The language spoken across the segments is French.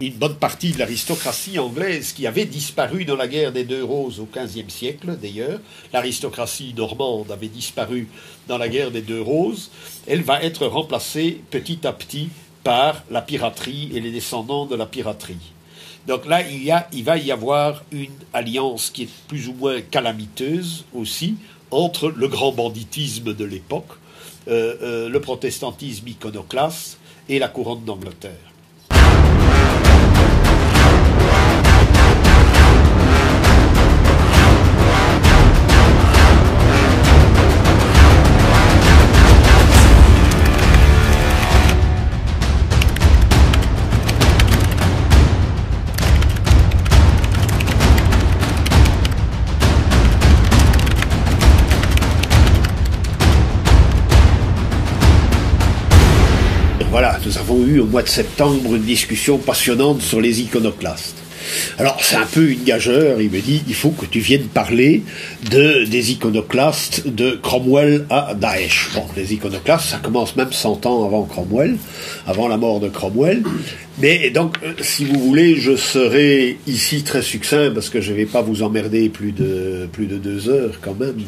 une bonne partie de l'aristocratie anglaise qui avait disparu dans la guerre des Deux Roses au XVe siècle, d'ailleurs. L'aristocratie normande avait disparu dans la guerre des Deux Roses. Elle va être remplacée petit à petit par la piraterie et les descendants de la piraterie. Donc là, il, y a, il va y avoir une alliance qui est plus ou moins calamiteuse aussi entre le grand banditisme de l'époque, euh, euh, le protestantisme iconoclaste et la couronne d'Angleterre. Eu au mois de septembre une discussion passionnante sur les iconoclastes. Alors c'est un peu une gageure, il me dit, il faut que tu viennes parler de, des iconoclastes de Cromwell à Daesh. Bon, les iconoclastes, ça commence même 100 ans avant Cromwell, avant la mort de Cromwell. Mais donc, euh, si vous voulez, je serai ici très succinct parce que je ne vais pas vous emmerder plus de, plus de deux heures quand même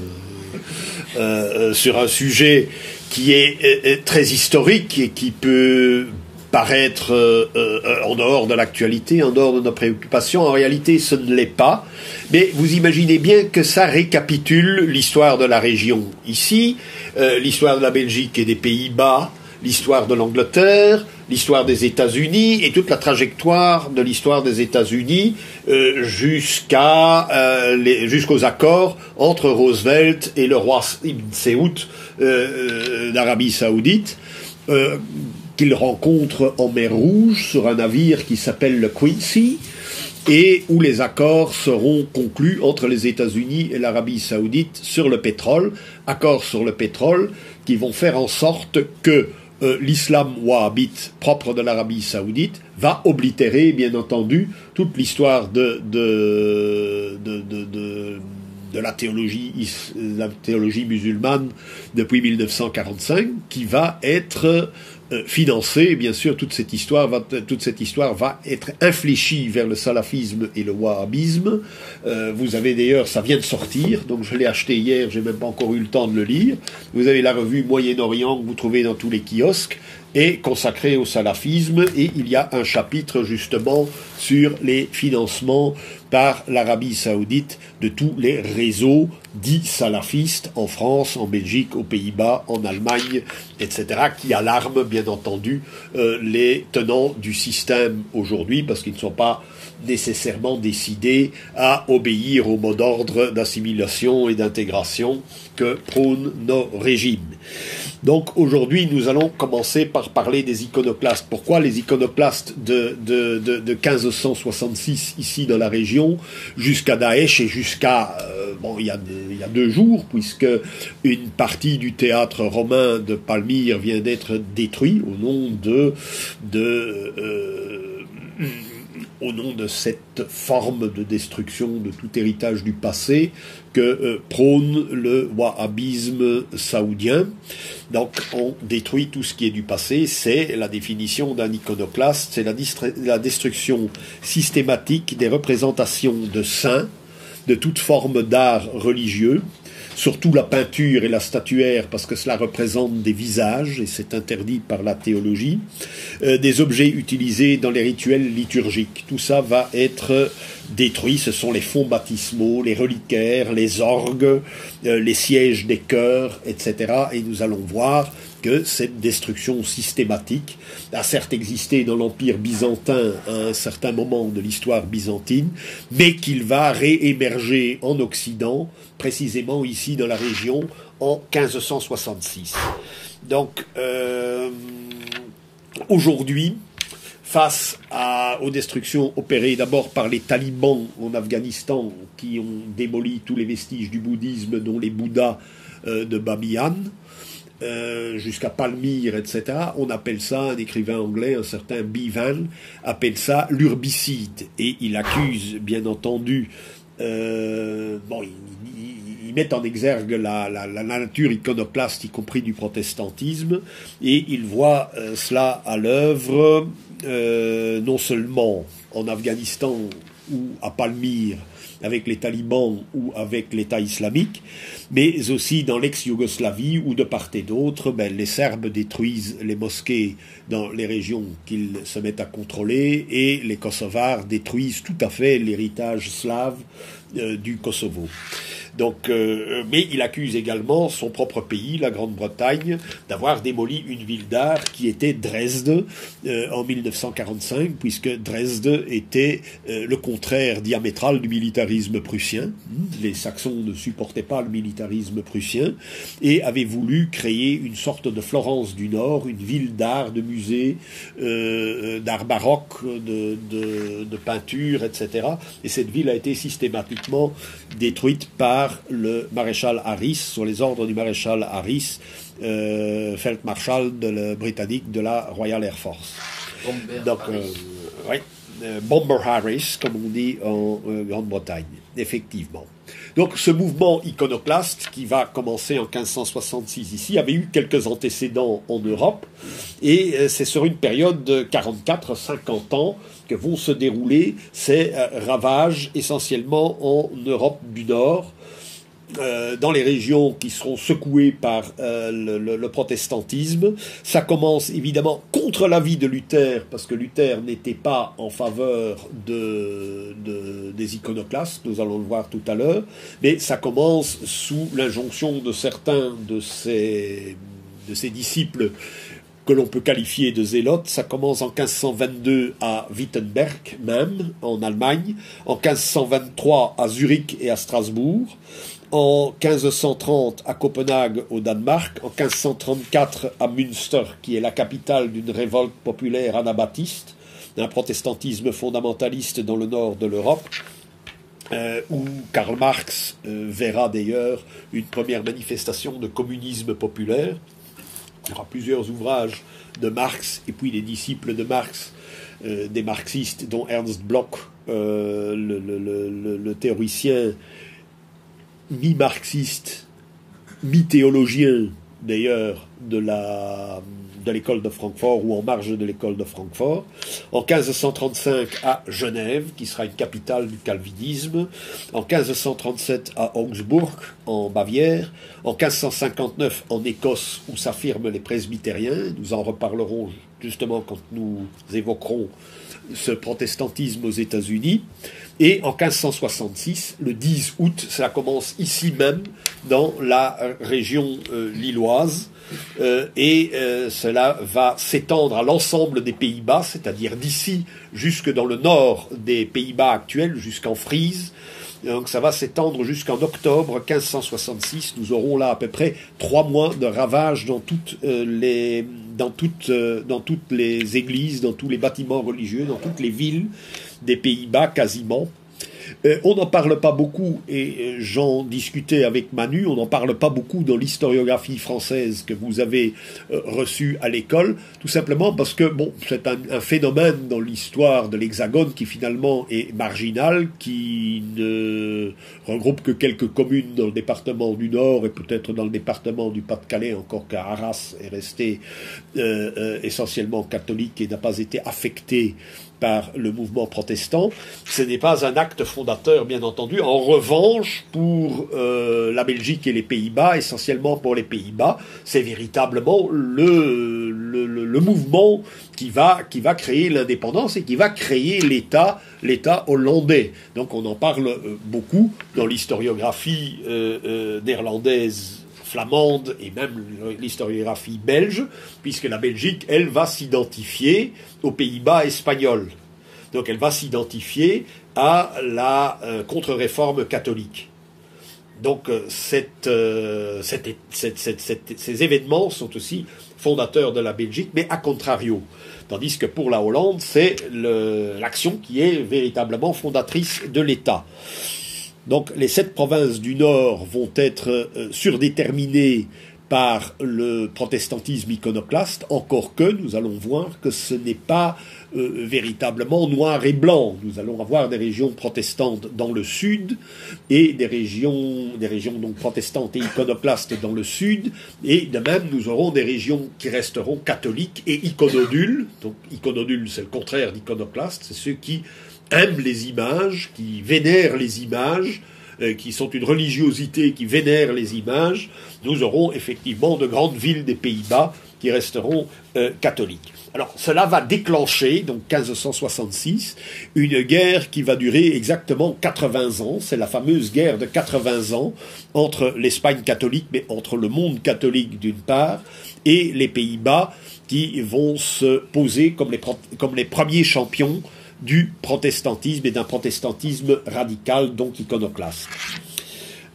euh, euh, sur un sujet qui est euh, très historique et qui peut paraître euh, euh, en dehors de l'actualité, en dehors de nos préoccupations. En réalité, ce ne l'est pas. Mais vous imaginez bien que ça récapitule l'histoire de la région ici, l'histoire de la Belgique et des Pays-Bas, l'histoire de l'Angleterre, l'histoire des États-Unis et toute la trajectoire de l'histoire des États-Unis jusqu'à jusqu'aux accords entre Roosevelt et le roi Ibn Saoud d'Arabie Saoudite. qu'il rencontre en mer Rouge sur un navire qui s'appelle le Quincy et où les accords seront conclus entre les États-Unis et l'Arabie saoudite sur le pétrole, accords sur le pétrole qui vont faire en sorte que euh, l'islam wahhabite propre de l'Arabie saoudite va oblitérer, bien entendu, toute l'histoire de, de la théologie, la théologie musulmane depuis 1945, qui va être euh, financée. Bien sûr, toute cette histoire va, être infléchie vers le salafisme et le wahhabisme. Euh, vous avez d'ailleurs, ça vient de sortir, donc je l'ai acheté hier, j'ai même pas encore eu le temps de le lire. Vous avez la revue Moyen-Orient que vous trouvez dans tous les kiosques est consacré au salafisme et il y a un chapitre justement sur les financements par l'Arabie saoudite de tous les réseaux dits salafistes en France, en Belgique, aux Pays-Bas, en Allemagne, etc., qui alarment bien entendu euh, les tenants du système aujourd'hui parce qu'ils ne sont pas nécessairement décidés à obéir au mot d'ordre d'assimilation et d'intégration que prônent nos régimes. Donc aujourd'hui, nous allons commencer par parler des iconoclastes. Pourquoi les iconoclastes de, de, de, de 1566 ici dans la région jusqu'à Daesh et jusqu'à euh, bon il y, a, il y a deux jours puisque une partie du théâtre romain de Palmyre vient d'être détruit au nom de de euh, au nom de cette forme de destruction de tout héritage du passé que euh, prône le wahhabisme saoudien. Donc on détruit tout ce qui est du passé, c'est la définition d'un iconoclaste, c'est la, la destruction systématique des représentations de saints, de toute forme d'art religieux, surtout la peinture et la statuaire, parce que cela représente des visages, et c'est interdit par la théologie, euh, des objets utilisés dans les rituels liturgiques. Tout ça va être détruit, ce sont les fonds baptismaux, les reliquaires, les orgues, euh, les sièges des chœurs, etc. Et nous allons voir que cette destruction systématique a certes existé dans l'Empire byzantin à un certain moment de l'histoire byzantine, mais qu'il va réémerger en Occident, précisément ici dans la région, en 1566. Donc, euh, aujourd'hui, face aux destructions opérées d'abord par les talibans en Afghanistan, qui ont démoli tous les vestiges du bouddhisme, dont les Bouddhas euh, de Bamiyan, euh, jusqu'à Palmyre, etc. On appelle ça, un écrivain anglais, un certain Bevan, appelle ça l'urbicide. Et il accuse, bien entendu, euh, bon, il, met en exergue la, nature iconoclaste, y compris du protestantisme, et il voit euh, cela à l'œuvre non seulement en Afghanistan ou à Palmyre avec les talibans ou avec l'État islamique, mais aussi dans l'ex-Yougoslavie où de part et d'autre, ben, les Serbes détruisent les mosquées dans les régions qu'ils se mettent à contrôler et les Kosovars détruisent tout à fait l'héritage slave euh, du Kosovo. Donc, euh, mais il accuse également son propre pays, la Grande-Bretagne, d'avoir démoli une ville d'art qui était Dresde euh, en 1945, puisque Dresde était euh, le contraire diamétral du militarisme prussien. Les Saxons ne supportaient pas le militarisme prussien et avaient voulu créer une sorte de Florence du Nord, une ville d'art, de musée, d'art baroque, de, de, de peinture, etc. Et cette ville a été systématiquement détruite par le maréchal Harris, sur les ordres du maréchal Harris, euh, Feldmarschall de britannique de la Royal Air Force. Bomber Donc, Harris. Euh, euh, Bomber Harris, comme on dit en Grande-Bretagne, effectivement. Donc ce mouvement iconoclaste qui va commencer en 1566 ici avait eu quelques antécédents en Europe et c'est sur une période de 44-50 ans que vont se dérouler ces ravages essentiellement en Europe du Nord euh, dans les régions qui seront secouées par euh, le, protestantisme. Ça commence évidemment contre l'avis de Luther, parce que Luther n'était pas en faveur de, des iconoclastes, nous allons le voir tout à l'heure, mais ça commence sous l'injonction de certains de ses, de ses disciples que l'on peut qualifier de zélotes. Ça commence en 1522 à Wittenberg même, en Allemagne, en 1523 à Zurich et à Strasbourg, en 1530 à Copenhague au Danemark, en 1534 à Münster, qui est la capitale d'une révolte populaire anabaptiste, d'un protestantisme fondamentaliste dans le nord de l'Europe, euh, où Karl Marx euh, verra d'ailleurs une première manifestation de communisme populaire. Il y aura plusieurs ouvrages de Marx et puis des disciples de Marx, euh, des marxistes, dont Ernst Bloch, le, théoricien mi-marxiste, mi-théologien d'ailleurs de la de l'école de Francfort ou en marge de l'école de Francfort, en 1535 à Genève, qui sera une capitale du calvinisme, en 1537 à Augsbourg, en Bavière, en 1559 en Écosse, où s'affirment les presbytériens, nous en reparlerons justement quand nous évoquerons ce protestantisme aux États-Unis. Et en 1566, le 10 août, cela commence ici même, dans la région euh, lilloise, euh, et euh, cela va s'étendre à l'ensemble des Pays-Bas, c'est-à-dire d'ici jusque dans le nord des Pays-Bas actuels, jusqu'en Frise. Donc ça va s'étendre jusqu'en octobre 1566. Nous aurons là à peu près trois mois de ravages dans toutes les dans toutes, dans toutes les églises, dans tous les bâtiments religieux, dans toutes les villes des Pays-Bas quasiment. Euh, on n'en parle pas beaucoup, et euh, j'en discutais avec Manu, on n'en parle pas beaucoup dans l'historiographie française que vous avez euh, reçue à l'école, tout simplement parce que bon, c'est un, phénomène dans l'histoire de l'Hexagone qui finalement est marginal, qui ne regroupe que quelques communes dans le département du Nord et peut-être dans le département du Pas-de-Calais, encore qu'Arras est resté essentiellement catholique et n'a pas été affecté par le mouvement protestant. Ce n'est pas un acte fondateur, bien entendu. En revanche, pour euh, la Belgique et les Pays-Bas, essentiellement pour les Pays-Bas, c'est véritablement le, le, mouvement qui va, qui va créer l'indépendance et qui va créer l'État, l'État hollandais. Donc on en parle euh, beaucoup dans l'historiographie euh, néerlandaise flamande et même l'historiographie belge, puisque la Belgique, elle, va s'identifier aux Pays-Bas espagnols. Donc elle va s'identifier à la euh, contre-réforme catholique. Donc euh, euh, ces événements sont aussi fondateurs de la Belgique, mais à contrario. Tandis que pour la Hollande, c'est l'action qui est véritablement fondatrice de l'État. Donc les sept provinces du Nord vont être euh, surdéterminées par le protestantisme iconoclaste, encore que nous allons voir que ce n'est pas euh, véritablement noir et blanc. Nous allons avoir des régions protestantes dans le sud et des régions, des régions donc protestantes et iconoclastes dans le sud, et de même nous aurons des régions qui resteront catholiques et iconodules. Donc iconodules, c'est le contraire d'iconoclaste, c'est ceux qui aiment les images, qui vénèrent les images, euh, qui sont une religiosité qui vénère les images, nous aurons effectivement de grandes villes des Pays-Bas qui resteront euh, catholiques. Alors cela va déclencher, donc 1566, une guerre qui va durer exactement 80 ans. C'est la fameuse guerre de 80 ans entre l'Espagne catholique, mais entre le monde catholique d'une part, et les Pays-Bas qui vont se poser comme les, comme les premiers champions du protestantisme et d'un protestantisme radical, donc iconoclaste.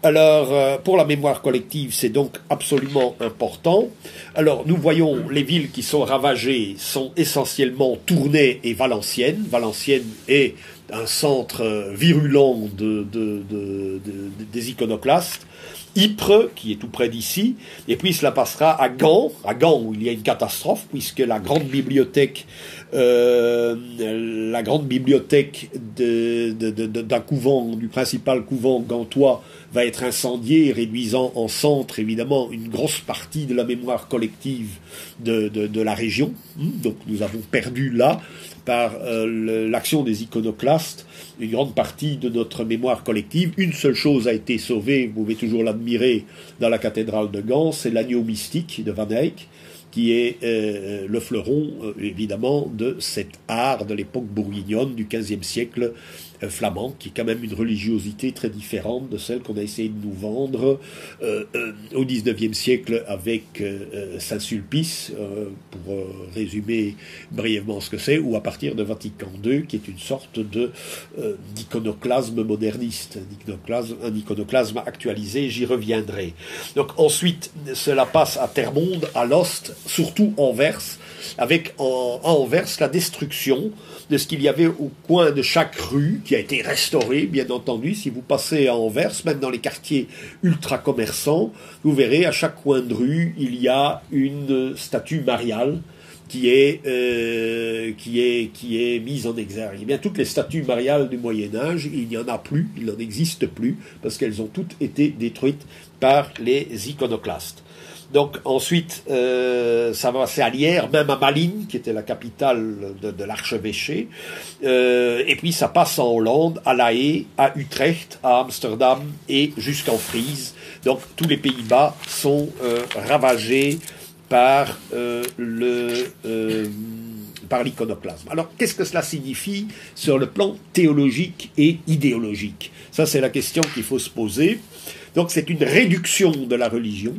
Alors, euh, pour la mémoire collective, c'est donc absolument important. Alors, nous voyons les villes qui sont ravagées sont essentiellement Tournai et Valenciennes. Valenciennes est un centre virulent de, des iconoclastes. Ypres, qui est tout près d'ici, et puis cela passera à Gand, à Gand où il y a une catastrophe, puisque la grande bibliothèque euh, la grande bibliothèque d'un couvent, du principal couvent gantois, va être incendiée, réduisant en centre, évidemment, une grosse partie de la mémoire collective de, la région. Hmm, donc nous avons perdu là, par euh, l'action des iconoclastes, une grande partie de notre mémoire collective. Une seule chose a été sauvée, vous pouvez toujours l'admirer dans la cathédrale de Gand, c'est l'agneau mystique de Van Eyck, qui est euh, le fleuron, euh, évidemment, de cet art de l'époque bourguignonne du XVe siècle euh, flamand, qui est quand même une religiosité très différente de celle qu'on a essayé de nous vendre euh, euh, au XIXe siècle avec Saint-Sulpice, pour résumer brièvement ce que c'est, ou à partir de Vatican II, qui est une sorte d'iconoclasme moderniste, un iconoclasme, actualisé, j'y reviendrai. Donc ensuite, cela passe à Termonde, à l'Ost, surtout Anvers, avec en, Anvers la destruction de ce qu'il y avait au coin de chaque rue, qui a été restaurée, bien entendu. Si vous passez à Anvers, même dans les quartiers ultra commerçants, vous verrez à chaque coin de rue, il y a une statue mariale qui est, euh, qui est, qui est mise en exergue. Eh bien, toutes les statues mariales du Moyen Âge, il n'y en a plus, il n'en existe plus, parce qu'elles ont toutes été détruites par les iconoclastes. Donc ensuite, euh, ça va à Lierre, même à Malines, qui était la capitale de, l'archevêché. Euh, et puis ça passe en Hollande, à La Haye, à Utrecht, à Amsterdam et jusqu'en Frise. Donc tous les Pays-Bas sont euh, ravagés par le par l'iconoclasme. Alors, qu'est-ce que cela signifie sur le plan théologique et idéologique? Ça, c'est la question qu'il faut se poser. Donc, c'est une réduction de la religion,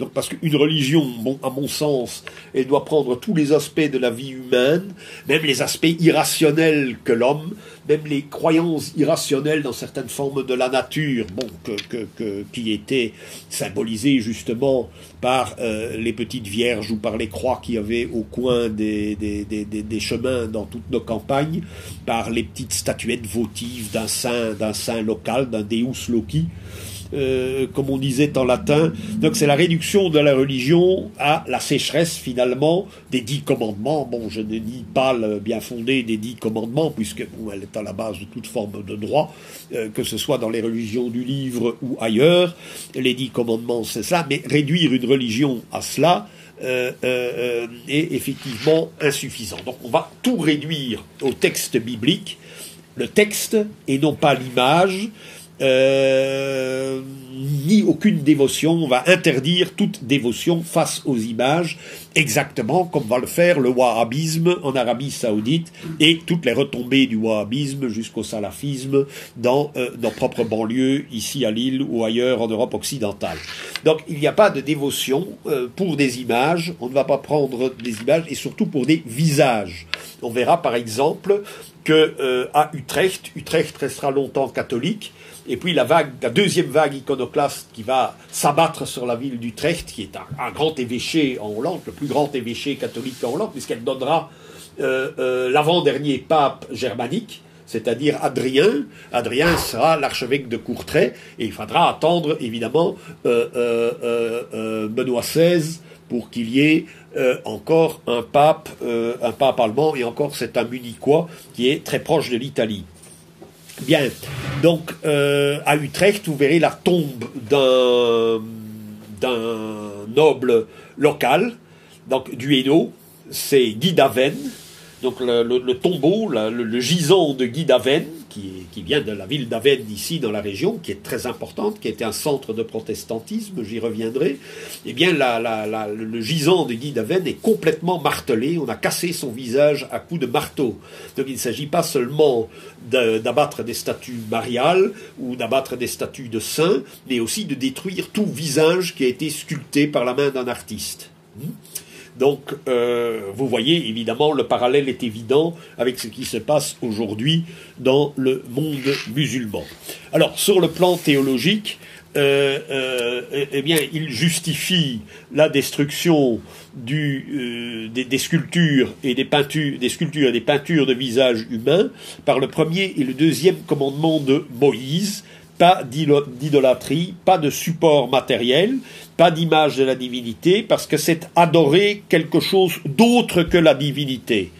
donc, parce qu'une religion, bon, à mon sens, elle doit prendre tous les aspects de la vie humaine, même les aspects irrationnels que l'homme, même les croyances irrationnelles dans certaines formes de la nature, bon, que, qui étaient symbolisées justement par euh, les petites vierges ou par les croix qu'il y avait au coin des, des, des, chemins dans toutes nos campagnes, par les petites statuettes votives d'un saint, d'un saint local, d'un Deus Loci. Euh, comme on disait en latin. Donc c'est la réduction de la religion à la sécheresse finalement des dix commandements. Bon, je ne dis pas le bien fondé des dix commandements, puisque elle est à la base de toute forme de droit, euh, que ce soit dans les religions du livre ou ailleurs. Les dix commandements, c'est ça, mais réduire une religion à cela, euh, est effectivement insuffisant. Donc on va tout réduire au texte biblique, le texte et non pas l'image, euh, ni aucune dévotion. On va interdire toute dévotion face aux images, exactement comme va le faire le wahhabisme en Arabie saoudite et toutes les retombées du wahhabisme jusqu'au salafisme dans euh, nos propres banlieues, ici à Lille ou ailleurs en Europe occidentale. Donc il n'y a pas de dévotion euh, pour des images, on ne va pas prendre des images et surtout pour des visages. On verra par exemple que à Utrecht, Utrecht restera longtemps catholique, et puis la deuxième vague iconoclaste qui va s'abattre sur la ville d'Utrecht, qui est un, grand évêché en Hollande, le plus grand évêché catholique en Hollande, puisqu'elle donnera euh, euh, l'avant-dernier pape germanique, c'est-à-dire Adrien. Adrien sera l'archevêque de Courtrai, et il faudra attendre évidemment euh, Benoît XVI pour qu'il y ait encore un pape, un pape allemand, et encore c'est un munichois qui est très proche de l'Italie. Bien, donc à Utrecht, vous verrez la tombe d'un noble local, donc du Hainaut, c'est Guy d'Aven, donc le, tombeau, le, gisant de Guy d'Aven, qui, vient de la ville d'Aven ici dans la région, qui est très importante, qui était un centre de protestantisme, j'y reviendrai, eh bien le gisant de Guy d'Aven est complètement martelé, on a cassé son visage à coups de marteau. Donc il ne s'agit pas seulement d'abattre des statues mariales ou d'abattre des statues de saints, mais aussi de détruire tout visage qui a été sculpté par la main d'un artiste. Donc, euh, vous voyez, évidemment, le parallèle est évident avec ce qui se passe aujourd'hui dans le monde musulman. Alors, sur le plan théologique, euh, euh, eh bien, il justifie la destruction du, des, sculptures et des peintures, des sculptures et des peintures de visages humains par le premier et le deuxième commandement de Moïse. Pas d'idolâtrie, pas de support matériel, pas d'image de la divinité, parce que c'est adorer quelque chose d'autre que la divinité.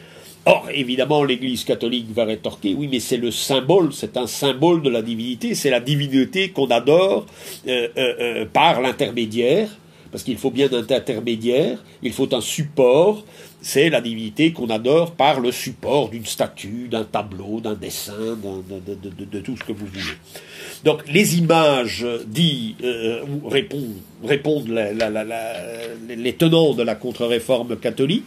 Or, évidemment, l'Église catholique va rétorquer, oui, mais c'est le symbole, c'est un symbole de la divinité, c'est la divinité qu'on adore euh, euh, euh, par l'intermédiaire, parce qu'il faut bien un intermédiaire, il faut un support, c'est la divinité qu'on adore par le support d'une statue, d'un tableau, d'un dessin, de, tout ce que vous voulez. Donc les images dit, euh, répondent, répondent les tenants de la contre-réforme catholique.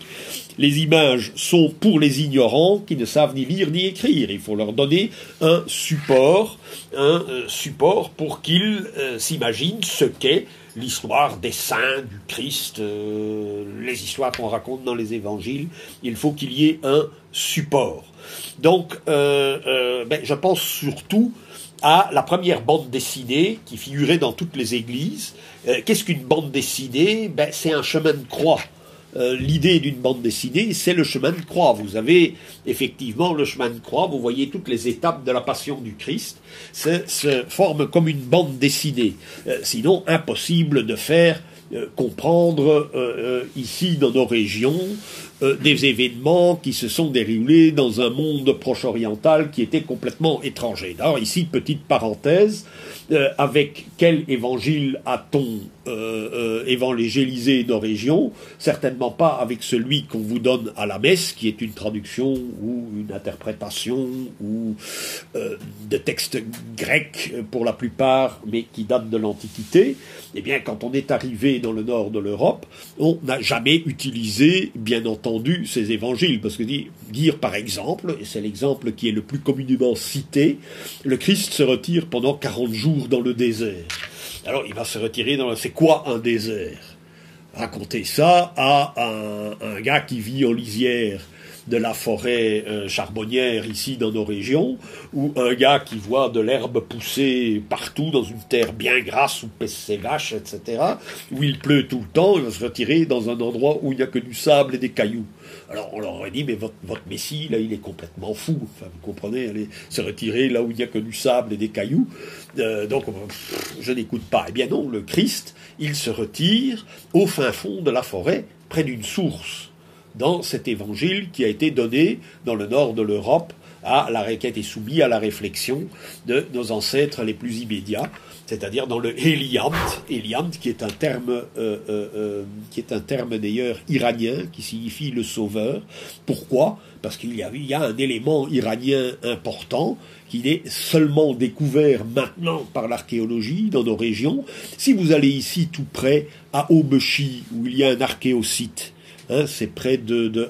Les images sont pour les ignorants qui ne savent ni lire ni écrire. Il faut leur donner un support, un euh, support pour qu'ils euh, s'imaginent ce qu'est l'histoire des saints, du Christ, les histoires qu'on raconte dans les évangiles. Il faut qu'il y ait un support. Donc, ben, je pense surtout à la première bande dessinée qui figurait dans toutes les églises. Euh, qu'est-ce qu'une bande dessinée? Ben, C'est un chemin de croix. Euh, l'idée d'une bande dessinée, c'est le chemin de croix. Vous avez effectivement le chemin de croix, vous voyez toutes les étapes de la passion du Christ, ça se forme comme une bande dessinée. Euh, sinon, impossible de faire comprendre ici dans nos régions euh, des événements qui se sont déroulés dans un monde proche-oriental qui était complètement étranger. Alors ici, petite parenthèse, euh, avec quel évangile a-t-on euh, évangélisé nos régions? Certainement pas avec celui qu'on vous donne à la messe, qui est une traduction ou une interprétation ou de textes grecs pour la plupart, mais qui datent de l'Antiquité. Eh bien, quand on est arrivé dans le nord de l'Europe, on n'a jamais utilisé, bien entendu, ces évangiles, parce que dire par exemple, et c'est l'exemple qui est le plus communément cité, le Christ se retire pendant 40 jours dans le désert. Alors il va se retirer dans. C'est quoi un désert? Raconter ça à un gars qui vit en lisière de la forêt euh, charbonnière ici dans nos régions, ou un gars qui voit de l'herbe pousser partout dans une terre bien grasse où pèsent ses vaches, etc., où il pleut tout le temps, il va se retirer dans un endroit où il n'y a que du sable et des cailloux. Alors on leur aurait dit, mais votre, votre Messie, là, il est complètement fou. Enfin, vous comprenez, aller se retirer là où il n'y a que du sable et des cailloux. Euh, donc, je n'écoute pas. Eh bien non, le Christ, il se retire au fin fond de la forêt, près d'une source dans cet évangile qui a été donné dans le nord de l'Europe à la requête et soumis à la réflexion de nos ancêtres les plus immédiats, c'est-à-dire dans le Eliant, Eliant qui est un terme, euh, euh, euh, qui est un terme d'ailleurs iranien qui signifie le sauveur. Pourquoi? Parce qu'il y, a, y a un élément iranien important qui est seulement découvert maintenant par l'archéologie dans nos régions. Si vous allez ici tout près à Aubechi où il y a un archéosite, Hein, c'est près de, de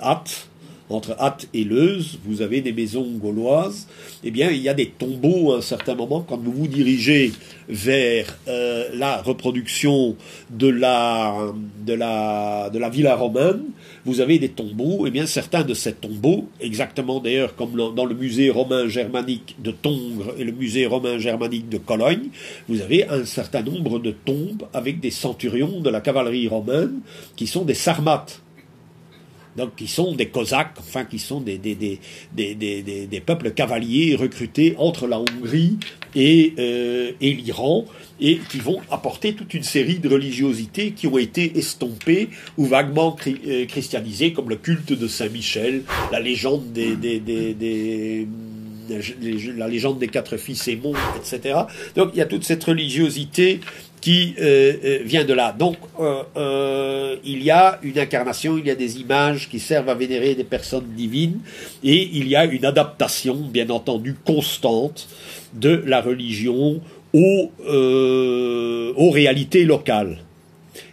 entre Hatt et Leuze, vous avez des maisons gauloises, eh bien, il y a des tombeaux à un certain moment. Quand vous vous dirigez vers euh, la reproduction de la, de, la, villa romaine, vous avez des tombeaux, et eh bien certains de ces tombeaux, exactement d'ailleurs comme dans le musée romain germanique de Tongres et le musée romain germanique de Cologne, vous avez un certain nombre de tombes avec des centurions de la cavalerie romaine qui sont des sarmates donc qui sont des Cosaques, enfin qui sont des, des, des, des, peuples cavaliers recrutés entre la Hongrie et, euh, et l'Iran, et qui vont apporter toute une série de religiosités qui ont été estompées ou vaguement euh, christianisées, comme le culte de Saint-Michel, la légende des, des, des la légende des quatre fils Aimons, etc. Donc il y a toute cette religiosité qui euh, euh, vient de là. Donc euh, il y a une incarnation, il y a des images qui servent à vénérer des personnes divines, et il y a une adaptation, bien entendu, constante de la religion aux, aux réalités locales.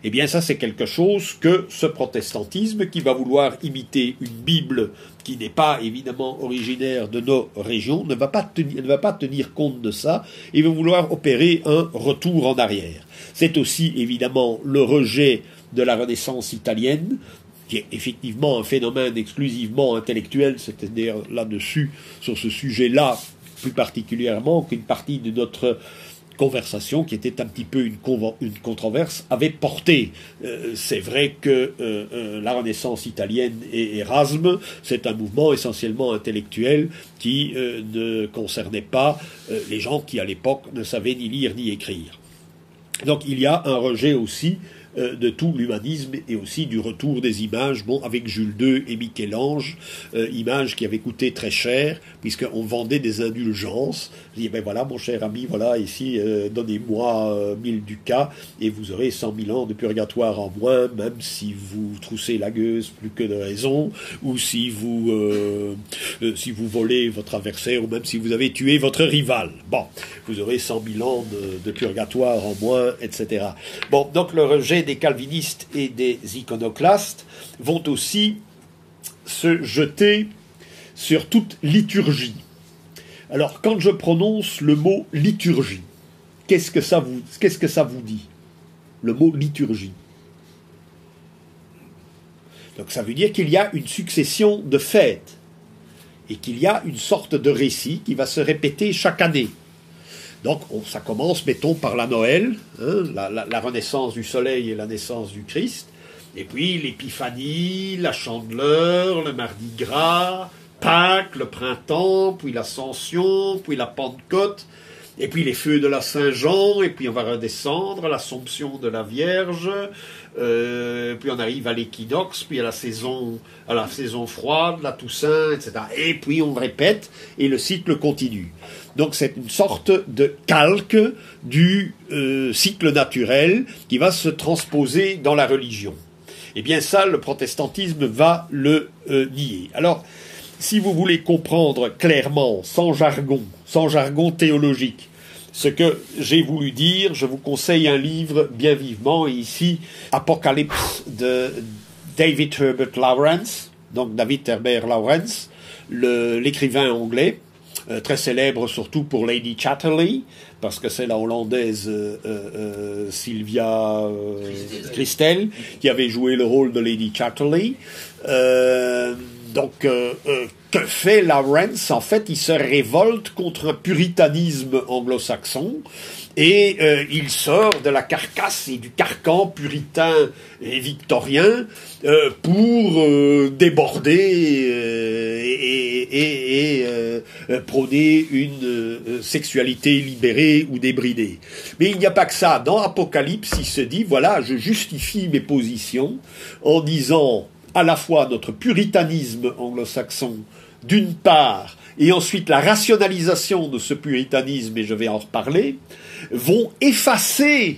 Eh bien, ça, c'est quelque chose que ce protestantisme, qui va vouloir imiter une Bible n'est pas évidemment originaire de nos régions, ne va pas tenir, ne va pas tenir compte de ça et va vouloir opérer un retour en arrière. C'est aussi évidemment le rejet de la Renaissance italienne, qui est effectivement un phénomène exclusivement intellectuel, c'est-à-dire là-dessus, sur ce sujet-là, plus particulièrement qu'une partie de notre conversation qui était un petit peu une, controverse avait porté. Euh, c'est vrai que euh, euh, la Renaissance italienne et Erasme, c'est un mouvement essentiellement intellectuel qui ne concernait pas les gens qui à l'époque ne savaient ni lire ni écrire. Donc il y a un rejet aussi de tout l'humanisme et aussi du retour des images, bon, avec Jules II et Michel-Ange, images qui avaient coûté très cher, puisqu'on vendait des indulgences. Je dis, ben voilà, mon cher ami, voilà, ici, euh, donnez-moi 1000 ducats et vous aurez 100 000 ans de purgatoire en moins, même si vous troussez la gueuse plus que de raison, ou si vous, si vous volez votre adversaire, ou même si vous avez tué votre rival. Bon, vous aurez 100 000 ans de purgatoire en moins, etc. Bon, donc le rejet des calvinistes et des iconoclastes vont aussi se jeter sur toute liturgie. Alors, quand je prononce le mot liturgie, qu'est-ce que ça vous, dit Le mot liturgie? Donc, ça veut dire qu'il y a une succession de fêtes et qu'il y a une sorte de récit qui va se répéter chaque année. Donc ça commence, mettons, par la Noël, hein, la, renaissance du soleil et la naissance du Christ, et puis l'épiphanie, la chandeleur, le mardi gras, Pâques, le printemps, puis l'ascension, puis la Pentecôte, et puis les feux de la Saint-Jean, et puis on va redescendre, l'Assomption de la Vierge, euh, puis on arrive à l'équinoxe, puis à la saison, à la saison froide, la Toussaint, etc. Et puis on répète, et le cycle continue. Donc c'est une sorte de calque du euh, cycle naturel qui va se transposer dans la religion. Eh bien ça, le protestantisme va le euh, nier. Alors, si vous voulez comprendre clairement, sans jargon, sans jargon théologique, ce que j'ai voulu dire, je vous conseille un livre bien vivement, ici, Apocalypse de David Herbert Lawrence, donc David Herbert Lawrence, l'écrivain anglais, euh, très célèbre surtout pour Lady Chatterley, parce que c'est la hollandaise euh, euh, Sylvia Christel qui avait joué le rôle de Lady Chatterley. Donc, que fait Lawrence? En fait, il se révolte contre un puritanisme anglo-saxon et euh, il sort de la carcasse et du carcan puritain et victorien euh, pour euh, déborder et, prôner une sexualité libérée ou débridée. Mais il n'y a pas que ça. Dans Apocalypse, il se dit, voilà, je justifie mes positions en disant à la fois notre puritanisme anglo-saxon, d'une part, et ensuite la rationalisation de ce puritanisme, et je vais en reparler, vont effacer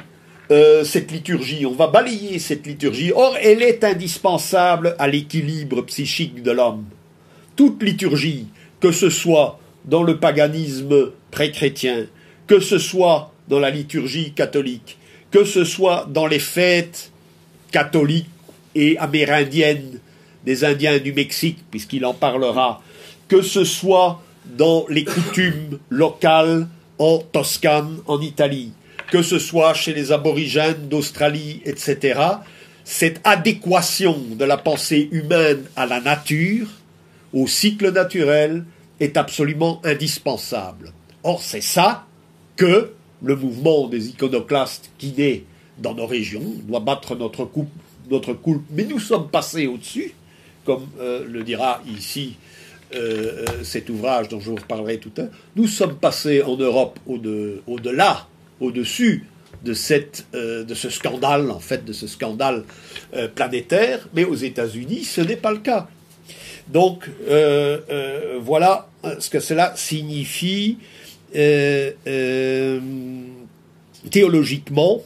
euh, cette liturgie, on va balayer cette liturgie. Or, elle est indispensable à l'équilibre psychique de l'homme. Toute liturgie, que ce soit dans le paganisme pré-chrétien, que ce soit dans la liturgie catholique, que ce soit dans les fêtes catholiques et amérindiennes des Indiens du Mexique, puisqu'il en parlera, que ce soit dans les coutumes locales en Toscane, en Italie, que ce soit chez les aborigènes d'Australie, etc., cette adéquation de la pensée humaine à la nature, au cycle naturel, est absolument indispensable. Or, c'est ça que le mouvement des iconoclastes qui naît dans nos régions doit battre notre coup, notre coup, mais nous sommes passés au-dessus comme le dira ici cet ouvrage dont je vous reparlerai tout à l'heure, nous sommes passés en Europe au-delà, au-dessus de, de ce scandale, en fait, de ce scandale planétaire, mais aux États-Unis, ce n'est pas le cas. Donc, voilà ce que cela signifie théologiquement,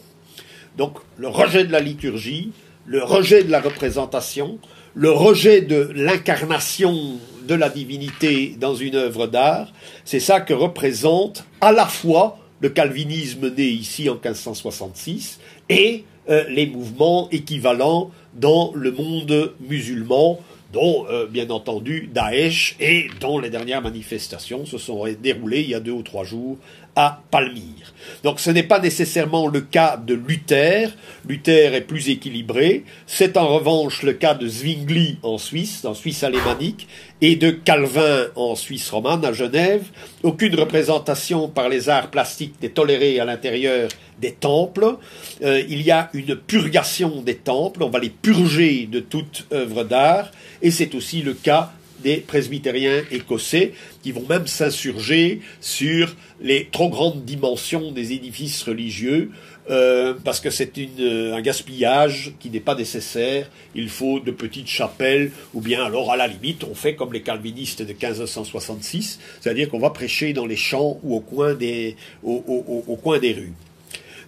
donc le rejet de la liturgie, le rejet de la représentation, le rejet de l'incarnation de la divinité dans une œuvre d'art, c'est ça que représente à la fois le calvinisme né ici en 1566 et euh, les mouvements équivalents dans le monde musulman, dont euh, bien entendu Daesh et dont les dernières manifestations se sont déroulées il y a deux ou trois jours à Palmyre. Donc ce n'est pas nécessairement le cas de Luther. Luther est plus équilibré. C'est en revanche le cas de Zwingli en Suisse, en Suisse alémanique, et de Calvin en Suisse romane, à Genève. Aucune représentation par les arts plastiques n'est tolérée à l'intérieur des temples. Euh, il y a une purgation des temples. On va les purger de toute œuvre d'art. Et c'est aussi le cas des presbytériens écossais qui vont même s'insurger sur les trop grandes dimensions des édifices religieux euh, parce que c'est un gaspillage qui n'est pas nécessaire. Il faut de petites chapelles, ou bien alors à la limite, on fait comme les calvinistes de 1566, c'est-à-dire qu'on va prêcher dans les champs ou au coin des, au, coin des rues.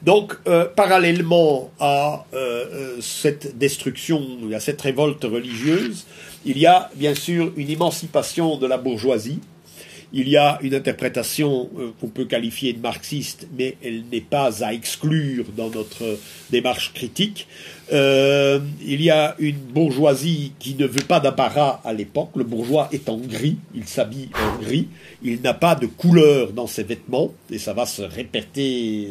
Donc, euh, parallèlement à euh, cette destruction, à cette révolte religieuse, il y a bien sûr une émancipation de la bourgeoisie. Il y a une interprétation euh, qu'on peut qualifier de marxiste, mais elle n'est pas à exclure dans notre démarche critique. Euh, il y a une bourgeoisie qui ne veut pas d'apparat à l'époque. Le bourgeois est en gris, il s'habille en gris, il n'a pas de couleur dans ses vêtements, et ça va se répéter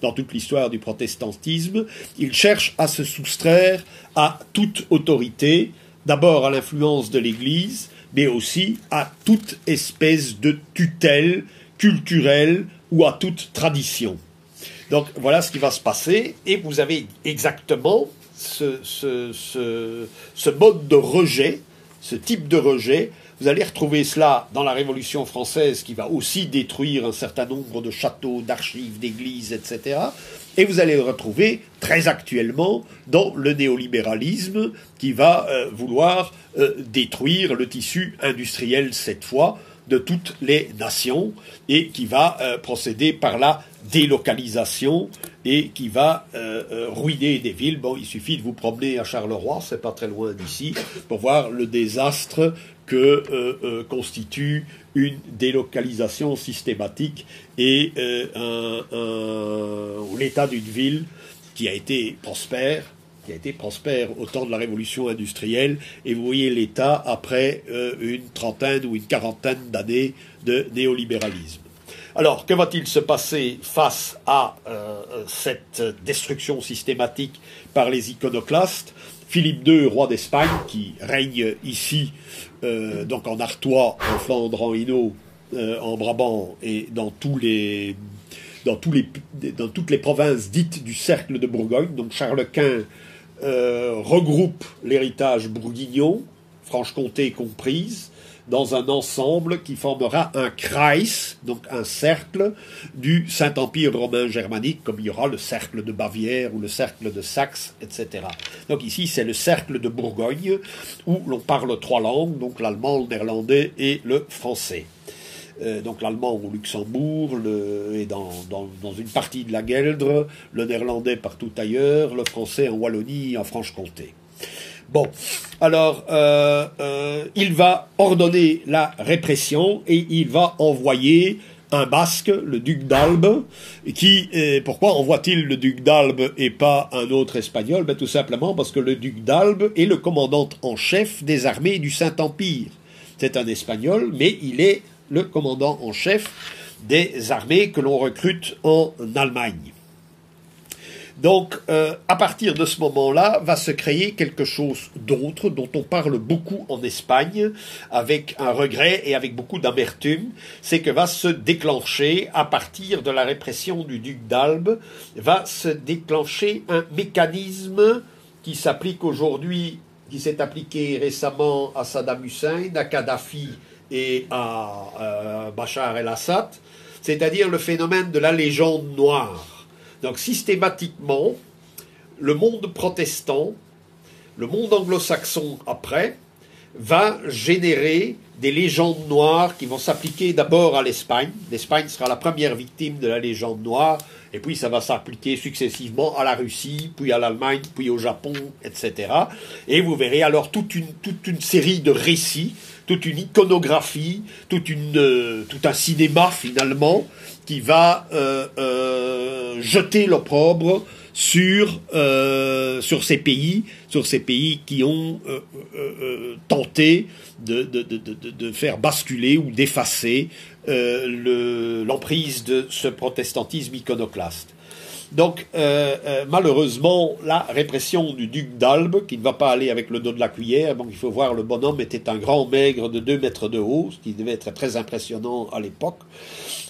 dans toute l'histoire du protestantisme. Il cherche à se soustraire à toute autorité, d'abord à l'influence de l'Église, mais aussi à toute espèce de tutelle culturelle ou à toute tradition. Donc voilà ce qui va se passer, et vous avez exactement ce, mode de rejet, ce type de rejet vous allez retrouver cela dans la Révolution française qui va aussi détruire un certain nombre de châteaux, d'archives, d'églises, etc. Et vous allez le retrouver très actuellement dans le néolibéralisme qui va euh, vouloir euh, détruire le tissu industriel cette fois de toutes les nations et qui va euh, procéder par la délocalisation et qui va ruiner des villes. Bon, il suffit de vous promener à Charleroi, c'est pas très loin d'ici, pour voir le désastre que euh, euh, constitue une délocalisation systématique et euh, l'état d'une ville qui a été prospère, qui a été prospère au temps de la révolution industrielle, et vous voyez l'état après une trentaine ou une quarantaine d'années de néolibéralisme. Alors, que va-t-il se passer face à cette destruction systématique par les iconoclastes? Philippe II, roi d'Espagne, qui règne ici, euh, donc en Artois, en Flandre, en Hainaut, euh, en Brabant et dans toutes les provinces dites du cercle de Bourgogne. Donc Charles Quint euh, regroupe l'héritage bourguignon, Franche-Comté comprise, dans un ensemble qui formera un Kreis, donc un cercle du Saint-Empire romain germanique, comme il y aura le cercle de Bavière ou le cercle de Saxe, etc. Donc ici, c'est le cercle de Bourgogne, où l'on parle trois langues, donc l'allemand, le néerlandais et le français. Euh, donc l'allemand au Luxembourg le, et dans, dans, dans, une partie de la Gueldre, le néerlandais partout ailleurs, le français en Wallonie et en Franche-Comté. Bon, alors euh, euh, il va ordonner la répression et il va envoyer un basque, le duc d'Albe, qui, euh, pourquoi envoie-t-il le duc d'Albe et pas un autre espagnol? Ben, Tout simplement parce que le duc d'Albe est le commandant en chef des armées du Saint-Empire. C'est un espagnol, mais il est le commandant en chef des armées que l'on recrute en Allemagne. Donc, euh, à partir de ce moment-là, va se créer quelque chose d'autre dont on parle beaucoup en Espagne, avec un regret et avec beaucoup d'amertume, c'est que va se déclencher, à partir de la répression du duc d'Albe, va se déclencher un mécanisme qui s'applique aujourd'hui qui s'est appliqué récemment à Saddam Hussein, à Kadhafi et à euh, Bachar el-Assad, c'est-à-dire le phénomène de la légende noire. Donc systématiquement, le monde protestant, le monde anglo-saxon après, va générer des légendes noires qui vont s'appliquer d'abord à l'Espagne. L'Espagne sera la première victime de la légende noire, et puis ça va s'appliquer successivement à la Russie, puis à l'Allemagne, puis au Japon, etc. Et vous verrez alors toute une, toute une série de récits, toute une iconographie, euh, tout un cinéma finalement, qui va euh, euh, jeter l'opprobre sur, euh, sur ces pays, sur ces pays qui ont tenté de, de, de, de, faire basculer ou d'effacer l'emprise de ce protestantisme iconoclaste. Donc, malheureusement, la répression du duc d'Albe, qui ne va pas aller avec le dos de la cuillère, donc il faut voir, le bonhomme était un grand maigre de 2 mètres de haut, ce qui devait être très impressionnant à l'époque,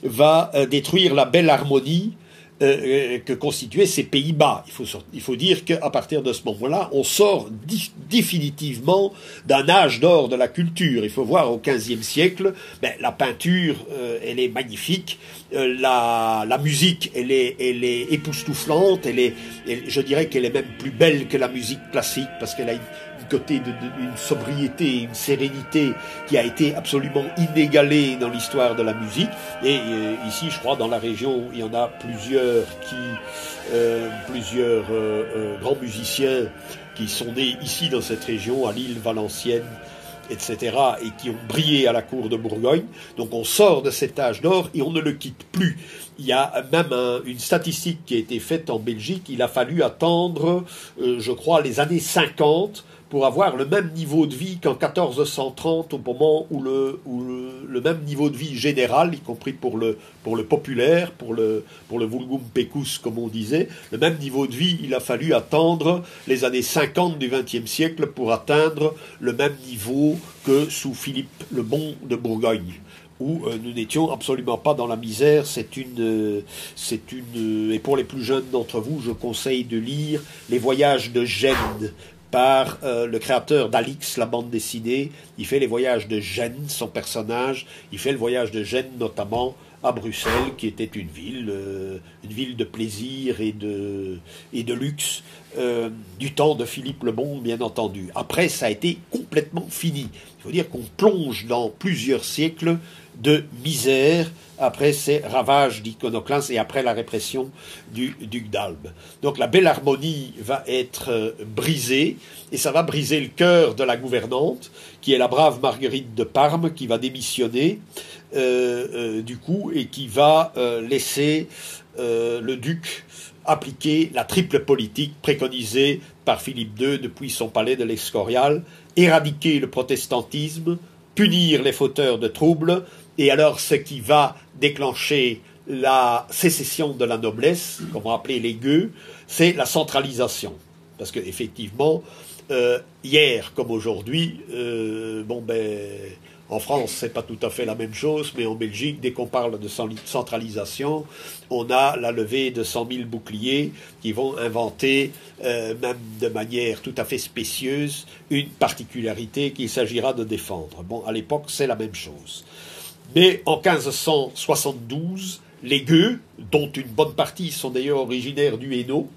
va détruire la belle harmonie euh, euh, que constituaient ces Pays-Bas. Il faut, il faut dire qu'à partir de ce moment-là, on sort définitivement d'un âge d'or de la culture. Il faut voir au XVe siècle, ben, la peinture, euh, elle est magnifique, la, la, musique, elle est, elle est époustouflante, elle est, je dirais qu'elle est même plus belle que la musique classique parce qu'elle a une, côté d'une sobriété, une sérénité qui a été absolument inégalée dans l'histoire de la musique. Et euh, ici, je crois, dans la région, il y en a plusieurs qui, euh, plusieurs euh, grands musiciens qui sont nés ici dans cette région, à l'île Valencienne, etc., et qui ont brillé à la cour de Bourgogne. Donc on sort de cet âge d'or et on ne le quitte plus. Il y a même une statistique qui a été faite en Belgique. Il a fallu attendre, je crois, les années 50 pour avoir le même niveau de vie qu'en 1430, au moment où, le, même niveau de vie général, y compris pour le, pour le populaire, pour le, pour le vulgum pecus, comme on disait, le même niveau de vie, il a fallu attendre les années 50 du XXe siècle pour atteindre le même niveau que sous Philippe le Bon de Bourgogne où euh, nous n'étions absolument pas dans la misère. C'est une, c'est une, et pour les plus jeunes d'entre vous, je conseille de lire Les Voyages de Gênes par euh, le créateur d'Alix, la bande dessinée. Il fait les voyages de Gênes, son personnage. Il fait le voyage de Gênes notamment à Bruxelles, qui était une ville, euh, une ville de plaisir et de, et de luxe, euh, du temps de Philippe le Bon, bien entendu. Après, ça a été complètement fini. Il faut dire qu'on plonge dans plusieurs siècles de misère après ces ravages d'iconoclastes et après la répression du duc d'Albe. Donc la belle harmonie va être euh, brisée et ça va briser le cœur de la gouvernante qui est la brave Marguerite de Parme qui va démissionner euh, euh, du coup et qui va laisser le duc appliquer la triple politique préconisée par Philippe II depuis son palais de l'Escorial, éradiquer le protestantisme, punir les fauteurs de troubles, et alors ce qui va déclencher la sécession de la noblesse, comme on appelait les gueux, c'est la centralisation. Parce qu'effectivement, euh, hier comme aujourd'hui, euh, bon ben, en France, c'est pas tout à fait la même chose, mais en Belgique, dès qu'on parle de centralisation, on a la levée de 100 000 boucliers qui vont inventer, euh, même de manière tout à fait spécieuse, une particularité qu'il s'agira de défendre. Bon, à l'époque, c'est la même chose. Mais en 1572, les gueux, dont une bonne partie sont d'ailleurs originaires du Hainaut,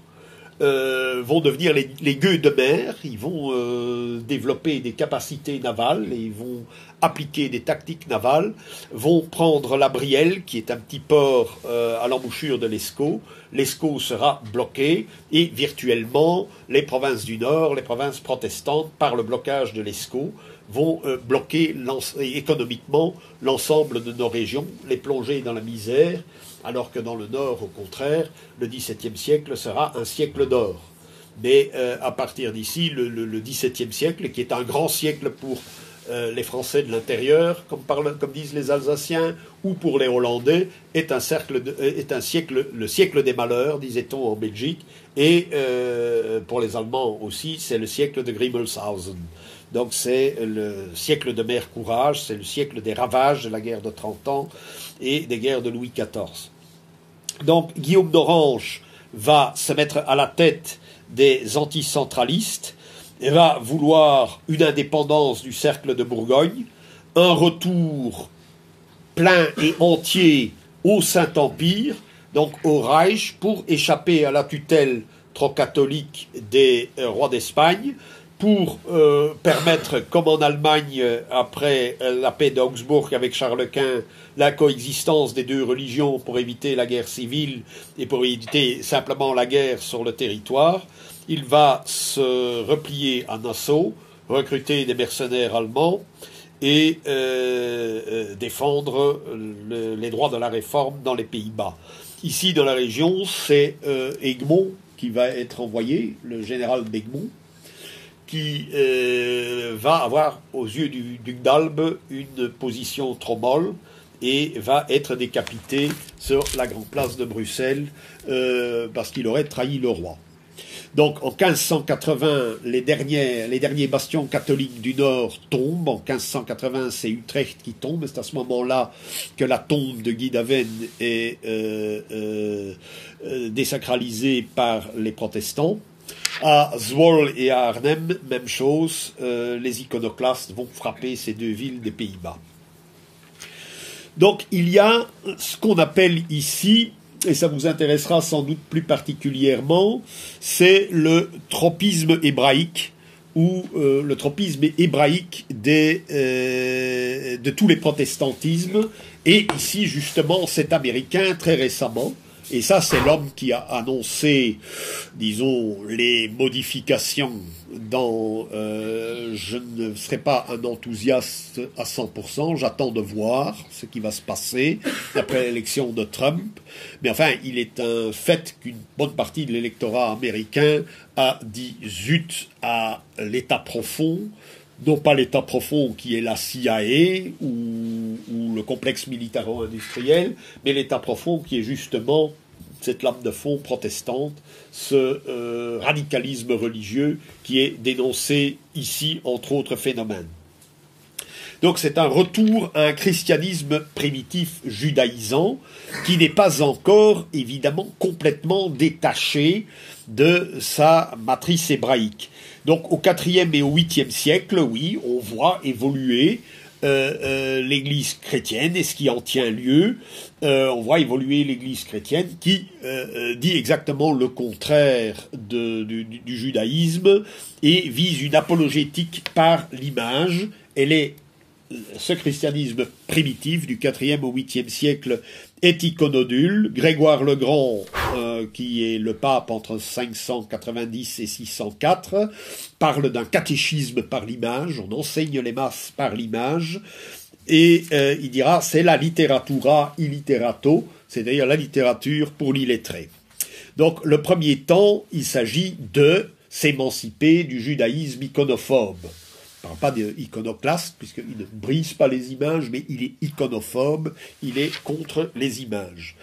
euh, vont devenir les, gueux de mer, ils vont euh, développer des capacités navales et ils vont appliquer des tactiques navales, vont prendre la Brielle, qui est un petit port euh, à l'embouchure de l'Escaut. L'Escaut sera bloqué et virtuellement, les provinces du Nord, les provinces protestantes, par le blocage de l'Escaut, vont euh, bloquer économiquement l'ensemble de nos régions, les plonger dans la misère, alors que dans le Nord, au contraire, le XVIIe siècle sera un siècle d'or. Mais euh, à partir d'ici, le, XVIIe siècle, qui est un grand siècle pour euh, les Français de l'intérieur, comme, disent les Alsaciens, ou pour les Hollandais, est un siècle, le siècle des malheurs, disait-on en Belgique, et pour les Allemands aussi, c'est le siècle de Grimmelshausen. Donc c'est le siècle de mer courage, c'est le siècle des ravages de la guerre de Trente Ans et des guerres de Louis XIV. Donc Guillaume d'Orange va se mettre à la tête des anticentralistes va vouloir une indépendance du cercle de Bourgogne, un retour plein et entier au Saint-Empire, donc au Reich, pour échapper à la tutelle trop catholique des euh, rois d'Espagne, pour euh, permettre, comme en Allemagne après la paix d'Augsbourg avec Charles Quint, la coexistence des deux religions pour éviter la guerre civile et pour éviter simplement la guerre sur le territoire, il va se replier à Nassau, recruter des mercenaires allemands et euh, euh, défendre les droits de la réforme dans les Pays-Bas. Ici, dans la région, c'est euh, Egmont qui va être envoyé, le général d'Egmont, qui va avoir, aux yeux du duc d'Albe, une position trop molle et va être décapité sur la grande place de Bruxelles parce qu'il aurait trahi le roi. Donc en 1580, les, derniers bastions catholiques du Nord tombent. En 1580, c'est Utrecht qui tombe. C'est à ce moment-là que la tombe de Guy d'Aven est euh, euh, euh, désacralisée par les protestants. À Zwolle et à Arnhem, même chose, les iconoclastes vont frapper ces deux villes des Pays-Bas. Donc il y a ce qu'on appelle ici et ça vous intéressera sans doute plus particulièrement, c'est le tropisme hébraïque ou euh, le tropisme hébraïque euh, de tous les protestantismes. Et ici, justement, cet Américain, très récemment, et ça, c'est l'homme qui a annoncé, disons, les modifications dans... Euh, je ne serai pas un enthousiaste à 100%, j'attends de voir ce qui va se passer après l'élection de Trump. Mais enfin, il est un fait qu'une bonne partie de l'électorat américain a dit zut à l'état profond non pas l'État profond qui est la CIA ou, le complexe militaro-industriel, mais l'État profond qui est justement cette lame de fond protestante, ce euh, radicalisme religieux qui est dénoncé ici, entre autres phénomènes. Donc c'est un retour à un christianisme primitif judaïsant qui n'est pas encore évidemment complètement détaché de sa matrice hébraïque. Donc au IVe et au 8e siècle, oui, on voit évoluer euh, euh, l'Église chrétienne et ce qui en tient lieu. Euh, on voit évoluer l'Église chrétienne qui dit exactement le contraire du, judaïsme et vise une apologétique par l'image. Elle est ce christianisme primitif du 4e au 8e siècle est iconodule. Grégoire le Grand, euh, qui est le pape entre 590 et 604, parle d'un catéchisme par l'image, on enseigne les masses par l'image, et euh, il dira c'est la literatura illiterato, c'est-à-dire la littérature pour l'illettré. Donc le premier temps, il s'agit de s'émanciper du judaïsme iconophobe pas d'iconoclaste, puisqu'il ne brise pas les images, mais il est iconophobe, il est contre les images.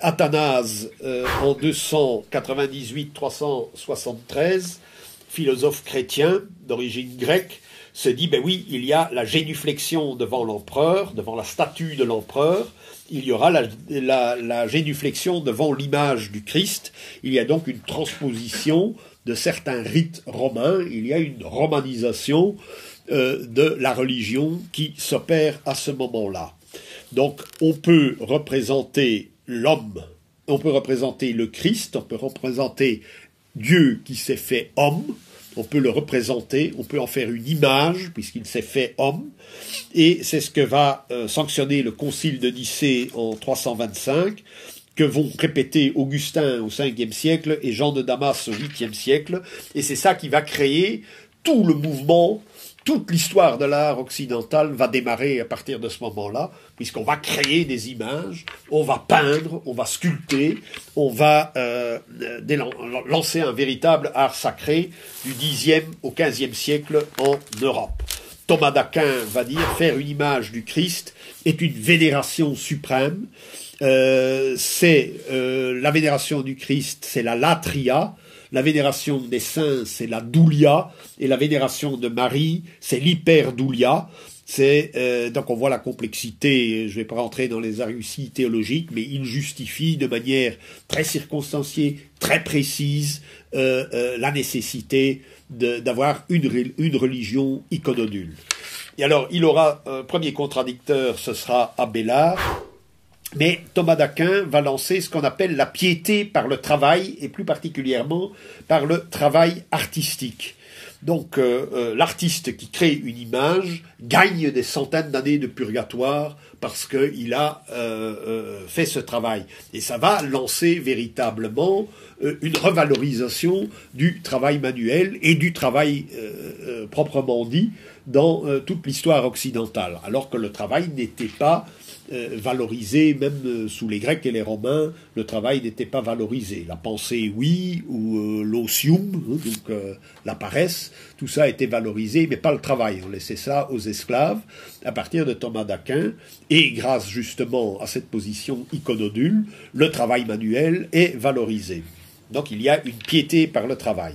Athanase, euh, en 298-373, philosophe chrétien d'origine grecque, se dit, ben oui, il y a la génuflexion devant l'empereur, devant la statue de l'empereur, il y aura la, la génuflexion devant l'image du Christ, il y a donc une transposition de certains rites romains, il y a une romanisation euh, de la religion qui s'opère à ce moment-là. Donc on peut représenter l'homme, on peut représenter le Christ, on peut représenter Dieu qui s'est fait homme, on peut le représenter, on peut en faire une image, puisqu'il s'est fait homme, et c'est ce que va euh, sanctionner le concile de Nicée en 325, que vont répéter Augustin au 5e siècle et Jean de Damas au 8e siècle, et c'est ça qui va créer tout le mouvement, toute l'histoire de l'art occidental va démarrer à partir de ce moment-là, puisqu'on va créer des images, on va peindre, on va sculpter, on va euh, lancer un véritable art sacré du 10e au 15e siècle en Europe. Thomas d'Aquin va dire faire une image du Christ est une vénération suprême, euh, c'est euh, la vénération du Christ, c'est la latria, la vénération des saints, c'est la doulia, et la vénération de Marie, c'est l'hyperdoulia. C'est euh, donc on voit la complexité. Je ne vais pas rentrer dans les arguties théologiques, mais il justifie de manière très circonstanciée, très précise, la nécessité d'avoir une, une religion iconodule. Et alors, il aura un premier contradicteur, ce sera Abélard, mais Thomas d'Aquin va lancer ce qu'on appelle la piété par le travail, et plus particulièrement par le travail artistique. Donc euh, euh, l'artiste qui crée une image gagne des centaines d'années de purgatoire parce qu'il a euh, fait ce travail. Et ça va lancer véritablement une revalorisation du travail manuel et du travail proprement dit dans toute l'histoire occidentale, alors que le travail n'était pas euh, valorisé, même euh, sous les Grecs et les Romains, le travail n'était pas valorisé. La pensée, oui, ou euh, l'osium, hein, donc la paresse, tout ça était valorisé, mais pas le travail. On laissait ça aux esclaves à partir de Thomas d'Aquin, et grâce justement à cette position iconodule, le travail manuel est valorisé. Donc il y a une piété par le travail.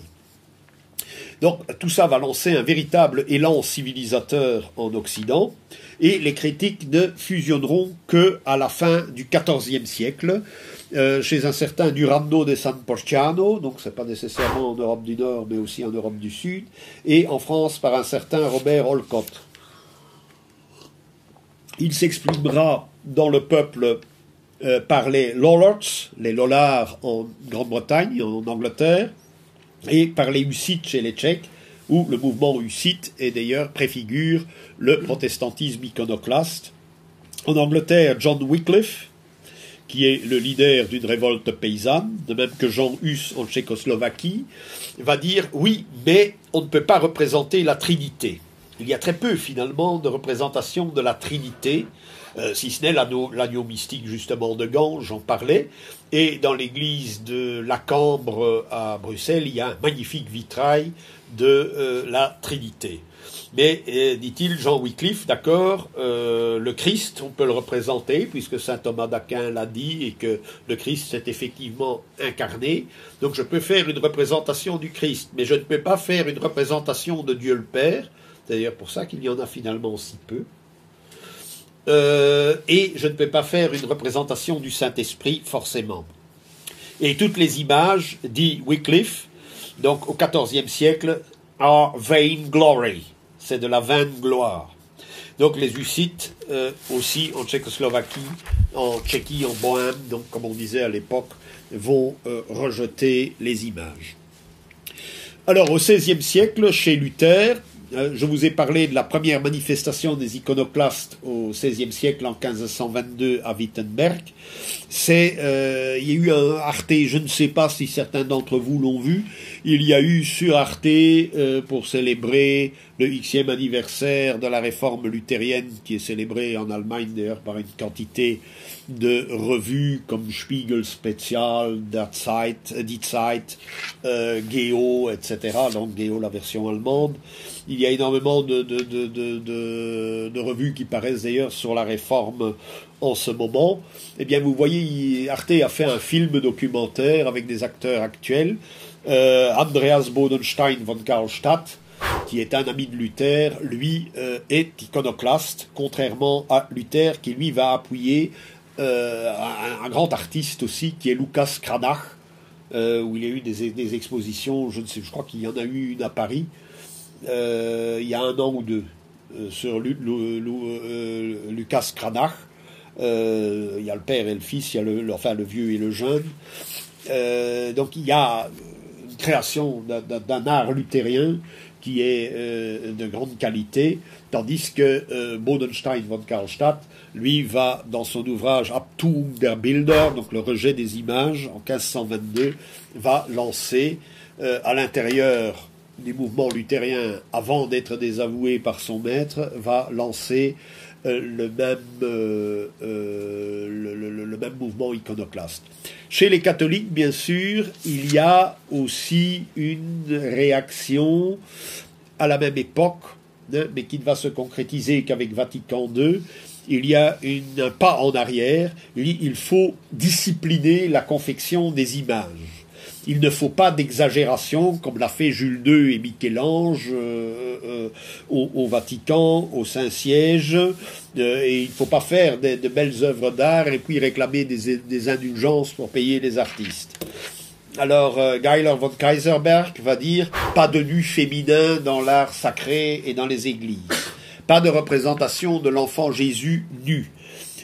Donc tout ça va lancer un véritable élan civilisateur en Occident, et les critiques ne fusionneront que à la fin du XIVe siècle, euh, chez un certain Durando de San Porciano, donc c'est pas nécessairement en Europe du Nord, mais aussi en Europe du Sud, et en France par un certain Robert Olcott. Il s'exprimera dans le peuple euh, par les Lollards, les Lollards en Grande-Bretagne, en Angleterre, et par les Hussites chez les Tchèques, où le mouvement hussite est d'ailleurs préfigure le protestantisme iconoclaste. En Angleterre, John Wycliffe, qui est le leader d'une révolte paysanne, de même que Jean Hus en Tchécoslovaquie, va dire oui, mais on ne peut pas représenter la Trinité. Il y a très peu finalement de représentation de la Trinité, euh, si ce n'est l'agneau mystique justement de Gand, j'en parlais, et dans l'église de la Cambre à Bruxelles, il y a un magnifique vitrail de euh, la Trinité. Mais, euh, dit-il, Jean Wycliffe, d'accord, euh, le Christ, on peut le représenter, puisque saint Thomas d'Aquin l'a dit, et que le Christ s'est effectivement incarné. Donc je peux faire une représentation du Christ, mais je ne peux pas faire une représentation de Dieu le Père. C'est d'ailleurs pour ça qu'il y en a finalement si peu. Et je ne peux pas faire une représentation du Saint-Esprit, forcément. Et toutes les images, dit Wycliffe, donc au XIVe siècle, are vain glory. C'est de la vaine gloire. Donc les Hussites euh, aussi en Tchécoslovaquie, en Tchéquie, en Bohème, donc comme on disait à l'époque, vont euh, rejeter les images. Alors au XVIe siècle, chez Luther, euh, je vous ai parlé de la première manifestation des iconoclastes au XVIe siècle en 1522 à Wittenberg. C'est, euh, il y a eu un Arte, je ne sais pas si certains d'entre vous l'ont vu, il y a eu sur Arte euh, pour célébrer le Xème anniversaire de la réforme luthérienne qui est célébrée en Allemagne d'ailleurs par une quantité de revues comme Spiegel Spezial, Der Zeit, Die Zeit, euh, Geo, etc. Donc Geo la version allemande. Il y a énormément de, revues qui paraissent d'ailleurs sur la réforme en ce moment. Eh bien, vous voyez, Arte a fait un film documentaire avec des acteurs actuels. Euh, Andreas Bodenstein von Karlstadt, qui est un ami de Luther, lui euh, est iconoclaste, contrairement à Luther, qui lui va appuyer euh, un, grand artiste aussi, qui est Lucas Cranach, où il y a eu des, expositions, je ne sais, je crois qu'il y en a eu une à Paris, il y a un an ou deux, sur Lucas Cranach. il y a le père et le fils, il y a le, enfin le vieux et le jeune. donc il y a création d'un art luthérien qui est euh, de grande qualité, tandis que euh, Bodenstein von Karlstadt, lui, va dans son ouvrage Abtung der Bilder, donc le rejet des images, en 1522, va lancer euh, à l'intérieur des mouvements luthériens, avant d'être désavoué par son maître, va lancer le même, le, le, même mouvement iconoclaste. Chez les catholiques, bien sûr, il y a aussi une réaction à la même époque, hein, mais qui ne va se concrétiser qu'avec Vatican II. Il y a un pas en arrière. Il faut discipliner la confection des images. Il ne faut pas d'exagération comme l'a fait Jules II et Michel-Ange euh, euh, au, Vatican, au Saint-Siège. Euh, et il ne faut pas faire de, belles œuvres d'art et puis réclamer des, indulgences pour payer les artistes. Alors, euh, Geiler von Kaiserberg va dire pas de nu féminin dans l'art sacré et dans les églises, pas de représentation de l'enfant Jésus nu,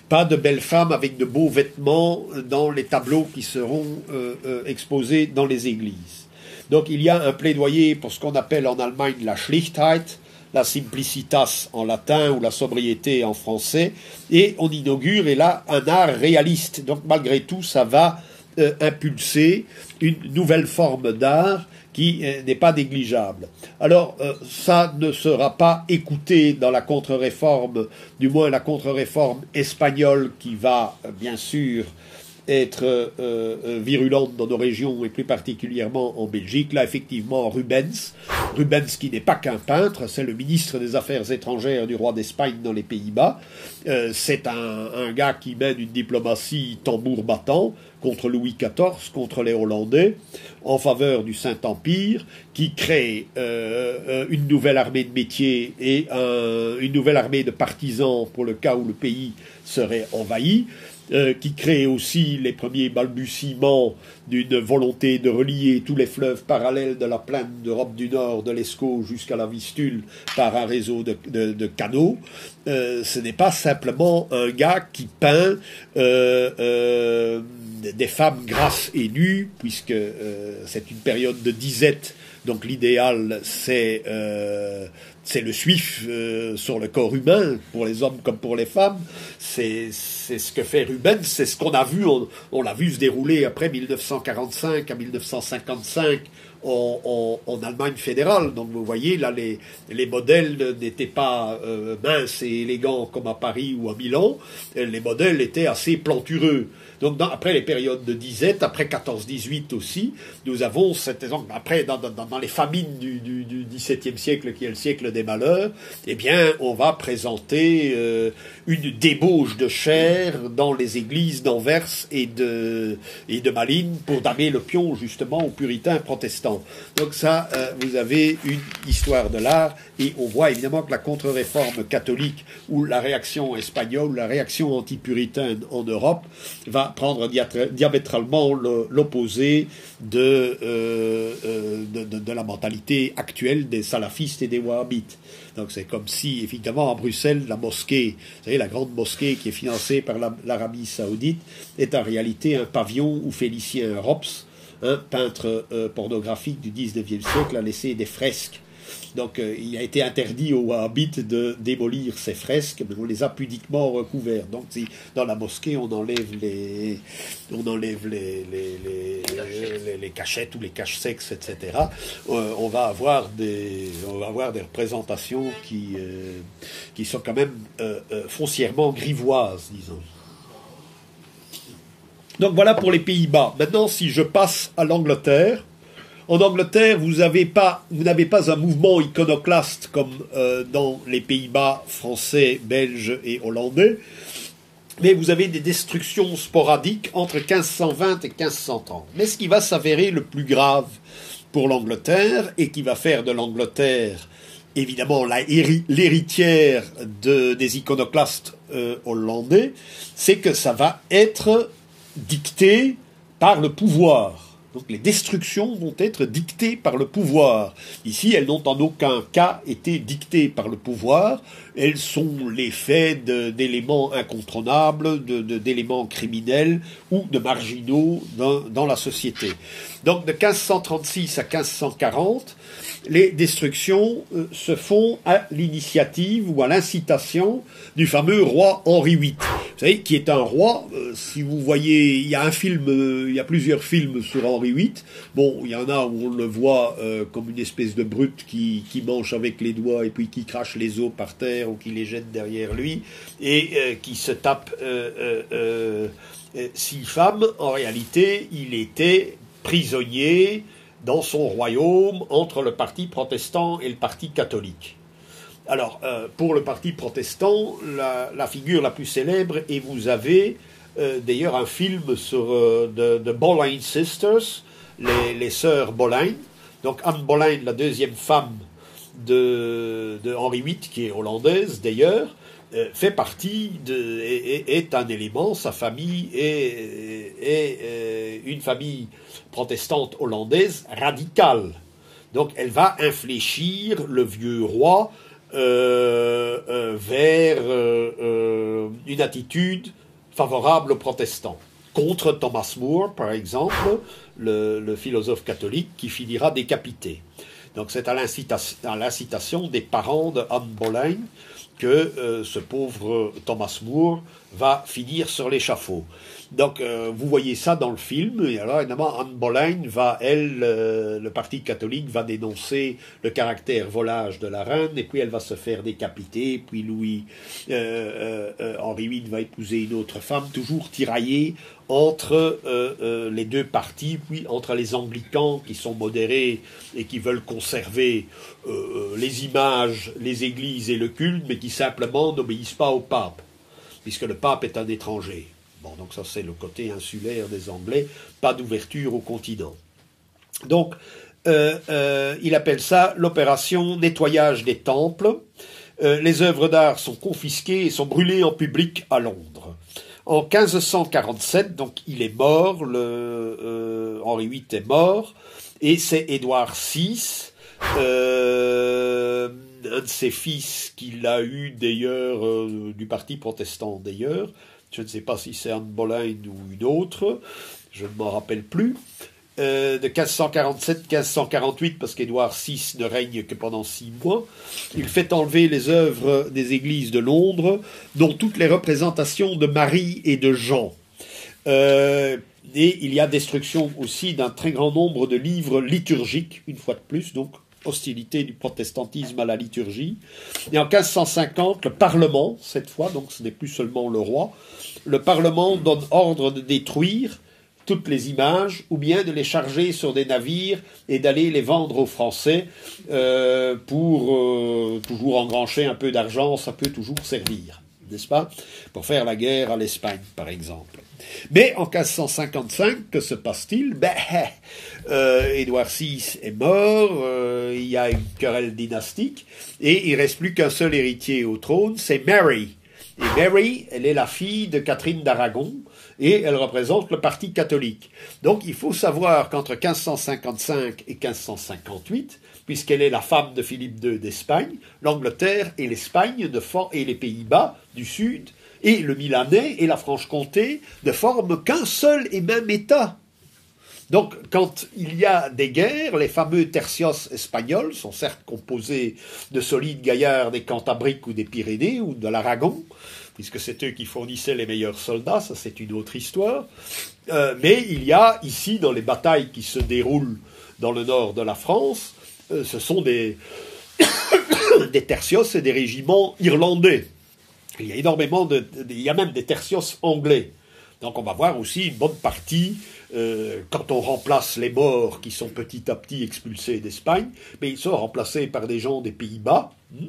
pas de belles femmes avec de beaux vêtements dans les tableaux qui seront euh, euh, exposés dans les églises. Donc, il y a un plaidoyer pour ce qu'on appelle en Allemagne la Schlichtheit, la simplicitas en latin ou la sobriété en français, et on inaugure, et là, un art réaliste. Donc malgré tout, ça va euh, impulser une nouvelle forme d'art qui euh, n'est pas négligeable. Alors, euh, ça ne sera pas écouté dans la contre-réforme, du moins la contre-réforme espagnole qui va, bien sûr, être euh, euh, virulente dans nos régions et plus particulièrement en Belgique. Là, effectivement, Rubens, Rubens qui n'est pas qu'un peintre, c'est le ministre des Affaires étrangères du roi d'Espagne dans les Pays-Bas. Euh, c'est un, gars qui mène une diplomatie tambour battant contre Louis XIV, contre les Hollandais, en faveur du Saint-Empire, qui crée une nouvelle armée de métiers et un, une nouvelle armée de partisans pour le cas où le pays serait envahi. Euh, qui crée aussi les premiers balbutiements d'une volonté de relier tous les fleuves parallèles de la plaine d'Europe du Nord, de l'Escaut jusqu'à la Vistule par un réseau de, canaux. Euh, ce n'est pas simplement un gars qui peint euh des femmes grasses et nues, puisque euh, c'est une période de disette, donc l'idéal c'est c'est le suif euh, sur le corps humain, pour les hommes comme pour les femmes. C'est ce que fait Rubens, c'est ce qu'on a vu, on, on l'a vu se dérouler après 1945 à 1955 en, en, Allemagne fédérale. Donc vous voyez, là, les, les modèles n'étaient pas euh, minces et élégants comme à Paris ou à Milan. Les modèles étaient assez plantureux. Donc après les périodes de disette, après 14-18 aussi, nous avons cette après dans, dans, dans, les famines du, du, du, XVIIe siècle qui est le siècle des malheurs, eh bien on va présenter euh, une débauche de chair dans les églises d'Anvers et de, et de Malines pour damer le pion justement aux puritains protestants. Donc ça, euh, vous avez une histoire de l'art, et on voit évidemment que la contre-réforme catholique ou la réaction espagnole, la réaction anti-puritaine en Europe, va prendre diamétralement l'opposé de, euh, euh, de, de, la mentalité actuelle des salafistes et des wahhabites. Donc c'est comme si, évidemment, à Bruxelles, la mosquée, vous savez, la grande mosquée qui est financée par l'Arabie saoudite, est en réalité un pavillon où Félicien Rops un peintre euh, pornographique du XIXe siècle a laissé des fresques. Donc euh, il a été interdit aux Wahhabites de démolir ces fresques, mais on les a pudiquement recouvertes. Donc si dans la mosquée on enlève les, on enlève les, les, les, les cachettes ou les caches-sexes, etc., euh, on, va avoir des, on va avoir des représentations qui, euh, qui sont quand même euh, euh, foncièrement grivoises, disons. Donc voilà pour les Pays-Bas. Maintenant, si je passe à l'Angleterre, en Angleterre, vous n'avez pas, un mouvement iconoclaste comme euh, dans les Pays-Bas français, belges et hollandais, mais vous avez des destructions sporadiques entre 1520 et 1530. Mais ce qui va s'avérer le plus grave pour l'Angleterre et qui va faire de l'Angleterre évidemment l'héritière de, des iconoclastes euh, hollandais, c'est que ça va être dictées par le pouvoir. Donc les destructions vont être dictées par le pouvoir. Ici, elles n'ont en aucun cas été dictées par le pouvoir. Elles sont l'effet d'éléments incontrôlables, d'éléments criminels ou de marginaux dans, dans la société. Donc de 1536 à 1540, les destructions euh, se font à l'initiative ou à l'incitation du fameux roi Henri VIII. Vous savez, qui est un roi, euh, si vous voyez, il y a un film, euh, il y a plusieurs films sur Henri VIII. Bon, il y en a où on le voit comme une espèce de brute qui, qui mange avec les doigts et puis qui crache les os par terre ou qui les jette derrière lui et qui se tape six femmes. En réalité, il était prisonnier dans son royaume entre le parti protestant et le parti catholique. Alors, euh, pour le parti protestant, la, figure la plus célèbre, et vous avez euh, d'ailleurs un film sur euh, de Boleyn Sisters, les, les sœurs Boleyn. Donc Anne Boleyn, la deuxième femme de, de Henri VIII, qui est hollandaise d'ailleurs, fait partie de, est, un élément, sa famille est, est une famille protestante hollandaise radicale. Donc elle va infléchir le vieux roi euh, euh, vers euh, une attitude favorable aux protestants. Contre Thomas More, par exemple, le, philosophe catholique qui finira décapité. Donc c'est à l'incitation des parents de Anne Boleyn que ce pauvre Thomas More va finir sur l'échafaud. Donc, euh, vous voyez ça dans le film. Et alors, évidemment, Anne Boleyn va, elle, euh, le Parti catholique va dénoncer le caractère volage de la reine, et puis elle va se faire décapiter. Puis Louis euh, Henri VIII va épouser une autre femme, toujours tiraillée entre les deux partis, puis entre les anglicans qui sont modérés et qui veulent conserver les images, les églises et le culte, mais qui simplement n'obéissent pas au pape, puisque le pape est un étranger. Bon, donc ça c'est le côté insulaire des Anglais, pas d'ouverture au continent. Donc, euh, euh, il appelle ça l'opération nettoyage des temples. Euh, les œuvres d'art sont confisquées et sont brûlées en public à Londres. En 1547, donc il est mort, Henri VIII est mort, et c'est Édouard VI, un de ses fils qu'il a eu d'ailleurs du parti protestant d'ailleurs, je ne sais pas si c'est Anne Boleyn ou une autre, je ne m'en rappelle plus, euh, de 1547-1548, parce qu'Édouard VI ne règne que pendant six mois. Il fait enlever les œuvres des églises de Londres, dont toutes les représentations de Marie et de Jean. Euh, et il y a destruction aussi d'un très grand nombre de livres liturgiques, une fois de plus, donc hostilité du protestantisme à la liturgie. Et en 1550, le Parlement, cette fois, donc ce n'est plus seulement le roi, le Parlement donne ordre de détruire toutes les images ou bien de les charger sur des navires et d'aller les vendre aux Français euh, pour euh, toujours engrancher un peu d'argent, ça peut toujours servir, n'est-ce pas? Pour faire la guerre à l'Espagne, par exemple. Mais en 1555, que se passe-t-il? Ben, euh, Édouard VI est mort, euh, il y a une querelle dynastique, et il reste plus qu'un seul héritier au trône, c'est Mary. Et Mary, elle est la fille de Catherine d'Aragon, et elle représente le parti catholique. Donc il faut savoir qu'entre 1555 et 1558, puisqu'elle est la femme de Philippe II d'Espagne, l'Angleterre et l'Espagne et les Pays-Bas du Sud et le Milanais et la Franche-Comté ne forment qu'un seul et même État. Donc, quand il y a des guerres, les fameux tercios espagnols sont certes composés de solides gaillards des Cantabriques ou des Pyrénées ou de l'Aragon, puisque c'est eux qui fournissaient les meilleurs soldats, ça c'est une autre histoire. Euh, mais il y a ici, dans les batailles qui se déroulent dans le nord de la France, euh, ce sont des, des tercios et des régiments irlandais. Il y a énormément de, il y a même des tertios anglais. Donc on va voir aussi une bonne partie, euh, quand on remplace les morts qui sont petit à petit expulsés d'Espagne, mais ils sont remplacés par des gens des Pays-Bas, hmm,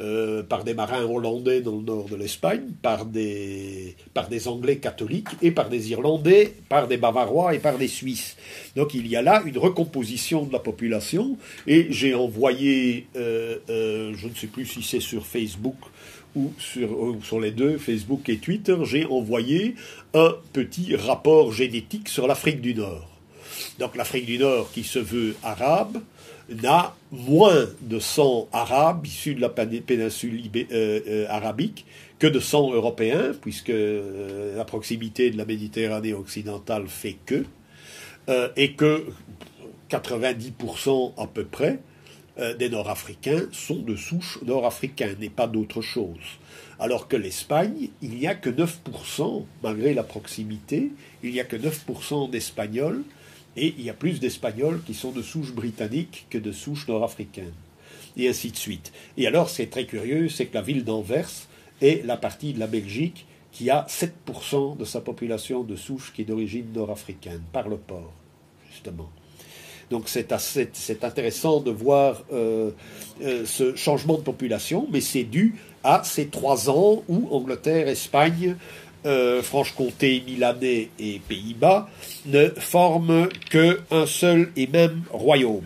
euh, par des marins hollandais dans le nord de l'Espagne, par des, par des Anglais catholiques et par des Irlandais, par des Bavarois et par des Suisses. Donc il y a là une recomposition de la population et j'ai envoyé, euh, je ne sais plus si c'est sur Facebook ou sur, les deux, Facebook et Twitter, j'ai envoyé un petit rapport génétique sur l'Afrique du Nord. Donc l'Afrique du Nord, qui se veut arabe, n'a moins de sang arabe issu de la péninsule euh, euh, arabique que de sang européen, puisque euh, la proximité de la Méditerranée occidentale fait que, et que 90% à peu près euh, des Nord-Africains sont de souche nord-africaine et pas d'autre chose. Alors que l'Espagne, il n'y a que 9%, malgré la proximité, il n'y a que 9% d'Espagnols, et il y a plus d'Espagnols qui sont de souche britannique que de souche nord-africaine. Et ainsi de suite. Et alors, c'est très curieux, c'est que la ville d'Anvers est la partie de la Belgique qui a 7% de sa population de souche qui est d'origine nord-africaine, par le port, justement. Donc c'est intéressant de voir euh, euh, ce changement de population, mais c'est dû à ces trois ans où Angleterre, Espagne, euh, Franche-Comté, Milanais et Pays-Bas ne forment qu'un seul et même royaume.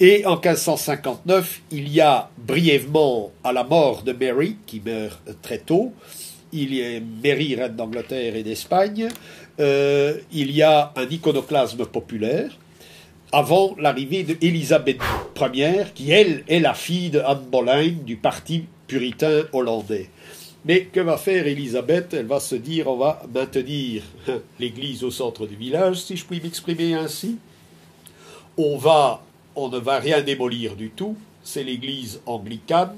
Et en 1559, il y a brièvement, à la mort de Mary, qui meurt très tôt, il y a Mary, reine d'Angleterre et d'Espagne, euh, il y a un iconoclasme populaire, avant l'arrivée d'Élisabeth Ier, qui elle est la fille de Anne Boleyn du parti puritain hollandais. Mais que va faire Élisabeth? Elle va se dire on va maintenir l'église au centre du village, si je puis m'exprimer ainsi. On va, on ne va rien démolir du tout. C'est l'église anglicane.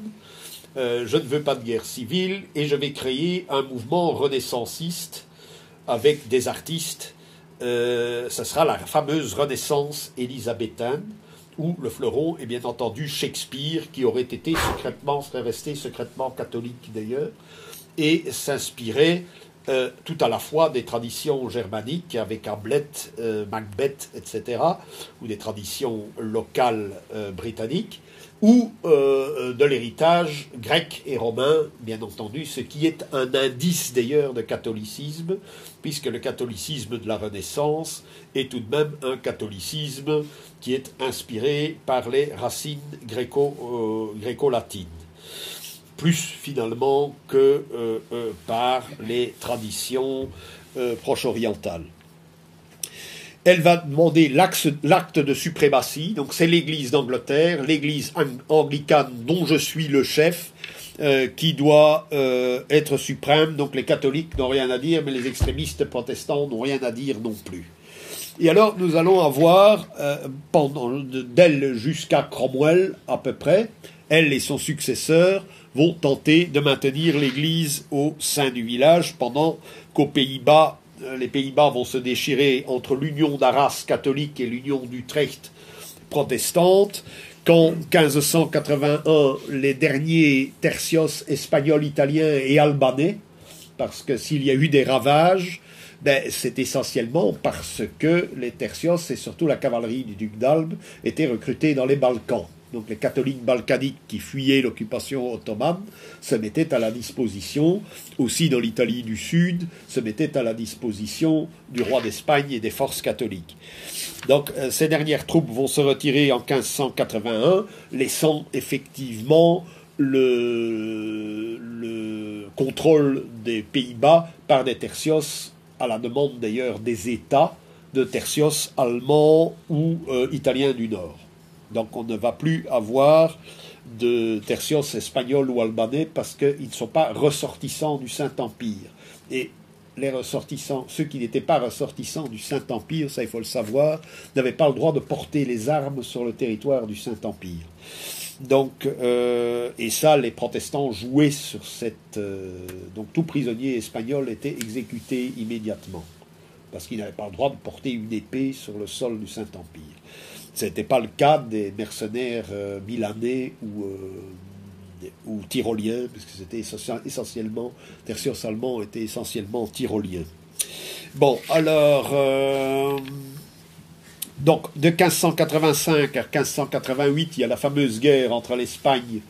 Euh, je ne veux pas de guerre civile et je vais créer un mouvement renaissanciste avec des artistes euh, ce sera la fameuse Renaissance élisabéthaine, où le fleuron est bien entendu Shakespeare, qui aurait été secrètement, serait resté secrètement catholique d'ailleurs, et s'inspirait euh, tout à la fois des traditions germaniques avec Hamlet, euh, Macbeth, etc., ou des traditions locales britanniques, ou de l'héritage grec et romain, bien entendu, ce qui est un indice d'ailleurs de catholicisme, puisque le catholicisme de la Renaissance est tout de même un catholicisme qui est inspiré par les racines euh, latines plus finalement que euh, par les traditions proche-orientales elle va demander l'acte de suprématie. Donc c'est l'Église d'Angleterre, l'Église anglicane dont je suis le chef, euh, qui doit euh, être suprême. Donc les catholiques n'ont rien à dire, mais les extrémistes protestants n'ont rien à dire non plus. Et alors nous allons avoir, euh, pendant d'elle jusqu'à Cromwell à peu près, elle et son successeur vont tenter de maintenir l'Église au sein du village pendant qu'aux Pays-Bas les Pays-Bas vont se déchirer entre l'union d'Arras catholique et l'union d'Utrecht protestante. Qu'en 1581, les derniers tertios espagnols, italiens et albanais, parce que s'il y a eu des ravages, ben, c'est essentiellement parce que les tertios et surtout la cavalerie du duc d'Albe étaient recrutés dans les Balkans donc les catholiques balkaniques qui fuyaient l'occupation ottomane, se mettaient à la disposition, aussi dans l'Italie du Sud, se mettaient à la disposition du roi d'Espagne et des forces catholiques. Donc euh, ces dernières troupes vont se retirer en 1581, laissant effectivement le, le contrôle des Pays-Bas par des tertios, à la demande d'ailleurs des États, de tertios allemands ou euh, italiens du Nord. Donc on ne va plus avoir de tertios espagnols ou albanais parce qu'ils ne sont pas ressortissants du Saint-Empire. Et les ressortissants, ceux qui n'étaient pas ressortissants du Saint-Empire, ça il faut le savoir, n'avaient pas le droit de porter les armes sur le territoire du Saint-Empire. Donc, euh, et ça, les protestants jouaient sur cette. Euh, donc, tout prisonnier espagnol était exécuté immédiatement, parce qu'il n'avait pas le droit de porter une épée sur le sol du Saint-Empire. Ce n'était pas le cas des mercenaires euh, milanais ou, euh, tyroliens, puisque c'était essentiellement, tertios allemands étaient essentiellement tyroliens. Bon, alors, euh, donc de 1585 à 1588, il y a la fameuse guerre entre l'Espagne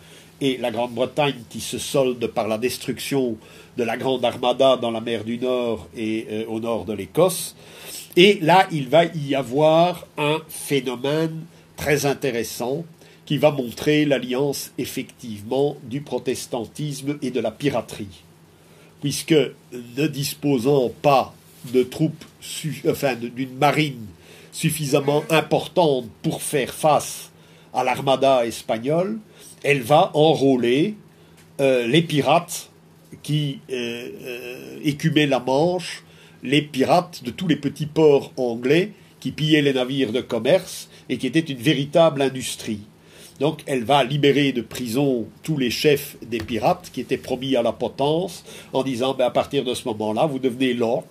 et la Grande-Bretagne qui se solde par la destruction de la Grande Armada dans la mer du Nord et au nord de l'Écosse. Et là, il va y avoir un phénomène très intéressant qui va montrer l'alliance effectivement du protestantisme et de la piraterie. Puisque ne disposant pas de troupes, enfin d'une marine suffisamment importante pour faire face à l'armada espagnole, elle va enrôler euh, les pirates qui euh, euh, écumaient la Manche les pirates de tous les petits ports anglais qui pillaient les navires de commerce et qui étaient une véritable industrie. Donc elle va libérer de prison tous les chefs des pirates qui étaient promis à la potence en disant ben, à partir de ce moment-là, vous devenez lord.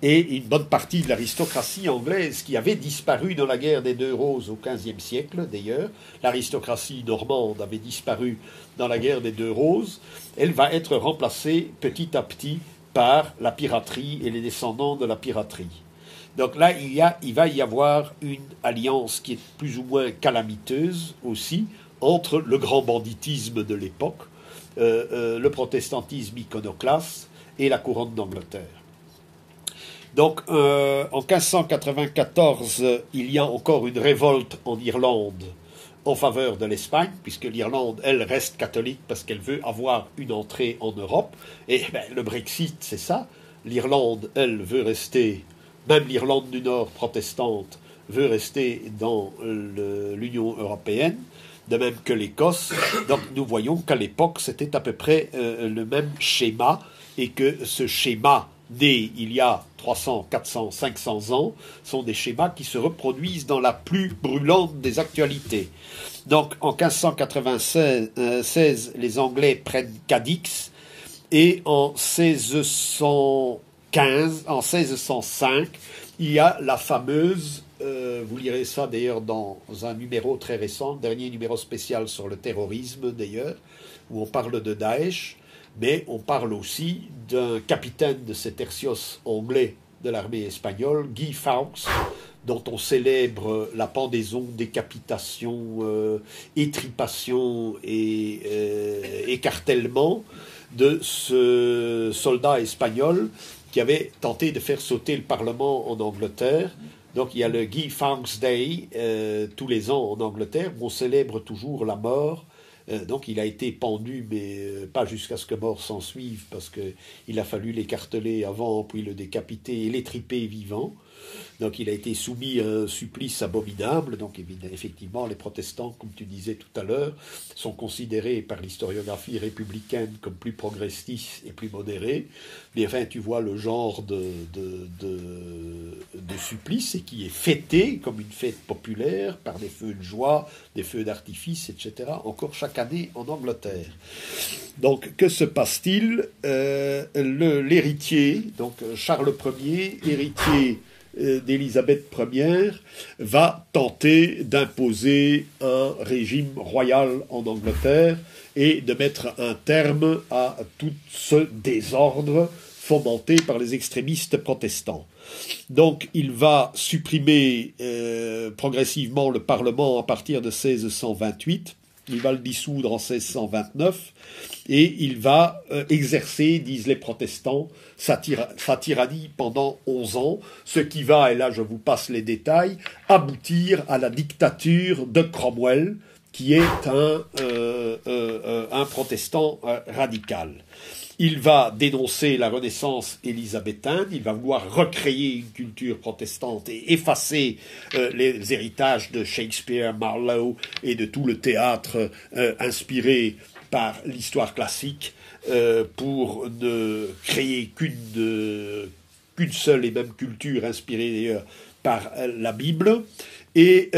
Et une bonne partie de l'aristocratie anglaise qui avait disparu dans la guerre des Deux Roses au XVe siècle, d'ailleurs, l'aristocratie normande avait disparu dans la guerre des Deux Roses, elle va être remplacée petit à petit par la piraterie et les descendants de la piraterie. Donc là, il, y a, il va y avoir une alliance qui est plus ou moins calamiteuse aussi entre le grand banditisme de l'époque, euh, euh, le protestantisme iconoclaste et la couronne d'Angleterre. Donc euh, en 1594, il y a encore une révolte en Irlande en faveur de l'Espagne, puisque l'Irlande, elle, reste catholique parce qu'elle veut avoir une entrée en Europe. Et ben, le Brexit, c'est ça. L'Irlande, elle, veut rester, même l'Irlande du Nord protestante, veut rester dans l'Union européenne, de même que l'Écosse. Donc nous voyons qu'à l'époque, c'était à peu près euh, le même schéma, et que ce schéma né il y a 300, 400, 500 ans, sont des schémas qui se reproduisent dans la plus brûlante des actualités. Donc en 1596, euh, les Anglais prennent Cadix et en 1615, en 1605, il y a la fameuse, euh, vous lirez ça d'ailleurs dans un numéro très récent, dernier numéro spécial sur le terrorisme d'ailleurs, où on parle de Daesh, mais on parle aussi d'un capitaine de ces tertios anglais de l'armée espagnole, Guy Fawkes, dont on célèbre la pendaison, décapitation, euh, étripation et euh, écartellement de ce soldat espagnol qui avait tenté de faire sauter le Parlement en Angleterre. Donc il y a le Guy Fawkes Day euh, tous les ans en Angleterre où on célèbre toujours la mort euh, donc il a été pendu, mais euh, pas jusqu'à ce que mort s'en suive, parce qu'il a fallu l'écarteler avant, puis le décapiter et l'étriper vivant. Donc il a été soumis à un supplice abominable. Donc effectivement, les protestants, comme tu disais tout à l'heure, sont considérés par l'historiographie républicaine comme plus progressistes et plus modérés. Mais enfin, tu vois le genre de, supplice et qui est fêté comme une fête populaire par des feux de joie, des feux d'artifice, etc. Encore chaque année en Angleterre. Donc que se passe-t-il? Euh, L'héritier, donc Charles Ier, héritier d'Élisabeth Ier va tenter d'imposer un régime royal en Angleterre et de mettre un terme à tout ce désordre fomenté par les extrémistes protestants. Donc il va supprimer euh, progressivement le Parlement à partir de 1628 il va le dissoudre en 1629 et il va euh, exercer, disent les protestants, sa, tyrannie pendant 11 ans, ce qui va, et là je vous passe les détails, aboutir à la dictature de Cromwell, qui est un, euh, euh, protestant radical. Il va dénoncer la Renaissance élisabéthaine, il va vouloir recréer une culture protestante et effacer les héritages de Shakespeare, Marlowe et de tout le théâtre inspiré par l'histoire classique euh, pour ne créer qu'une qu'une seule et même culture inspirée d'ailleurs par la Bible. Et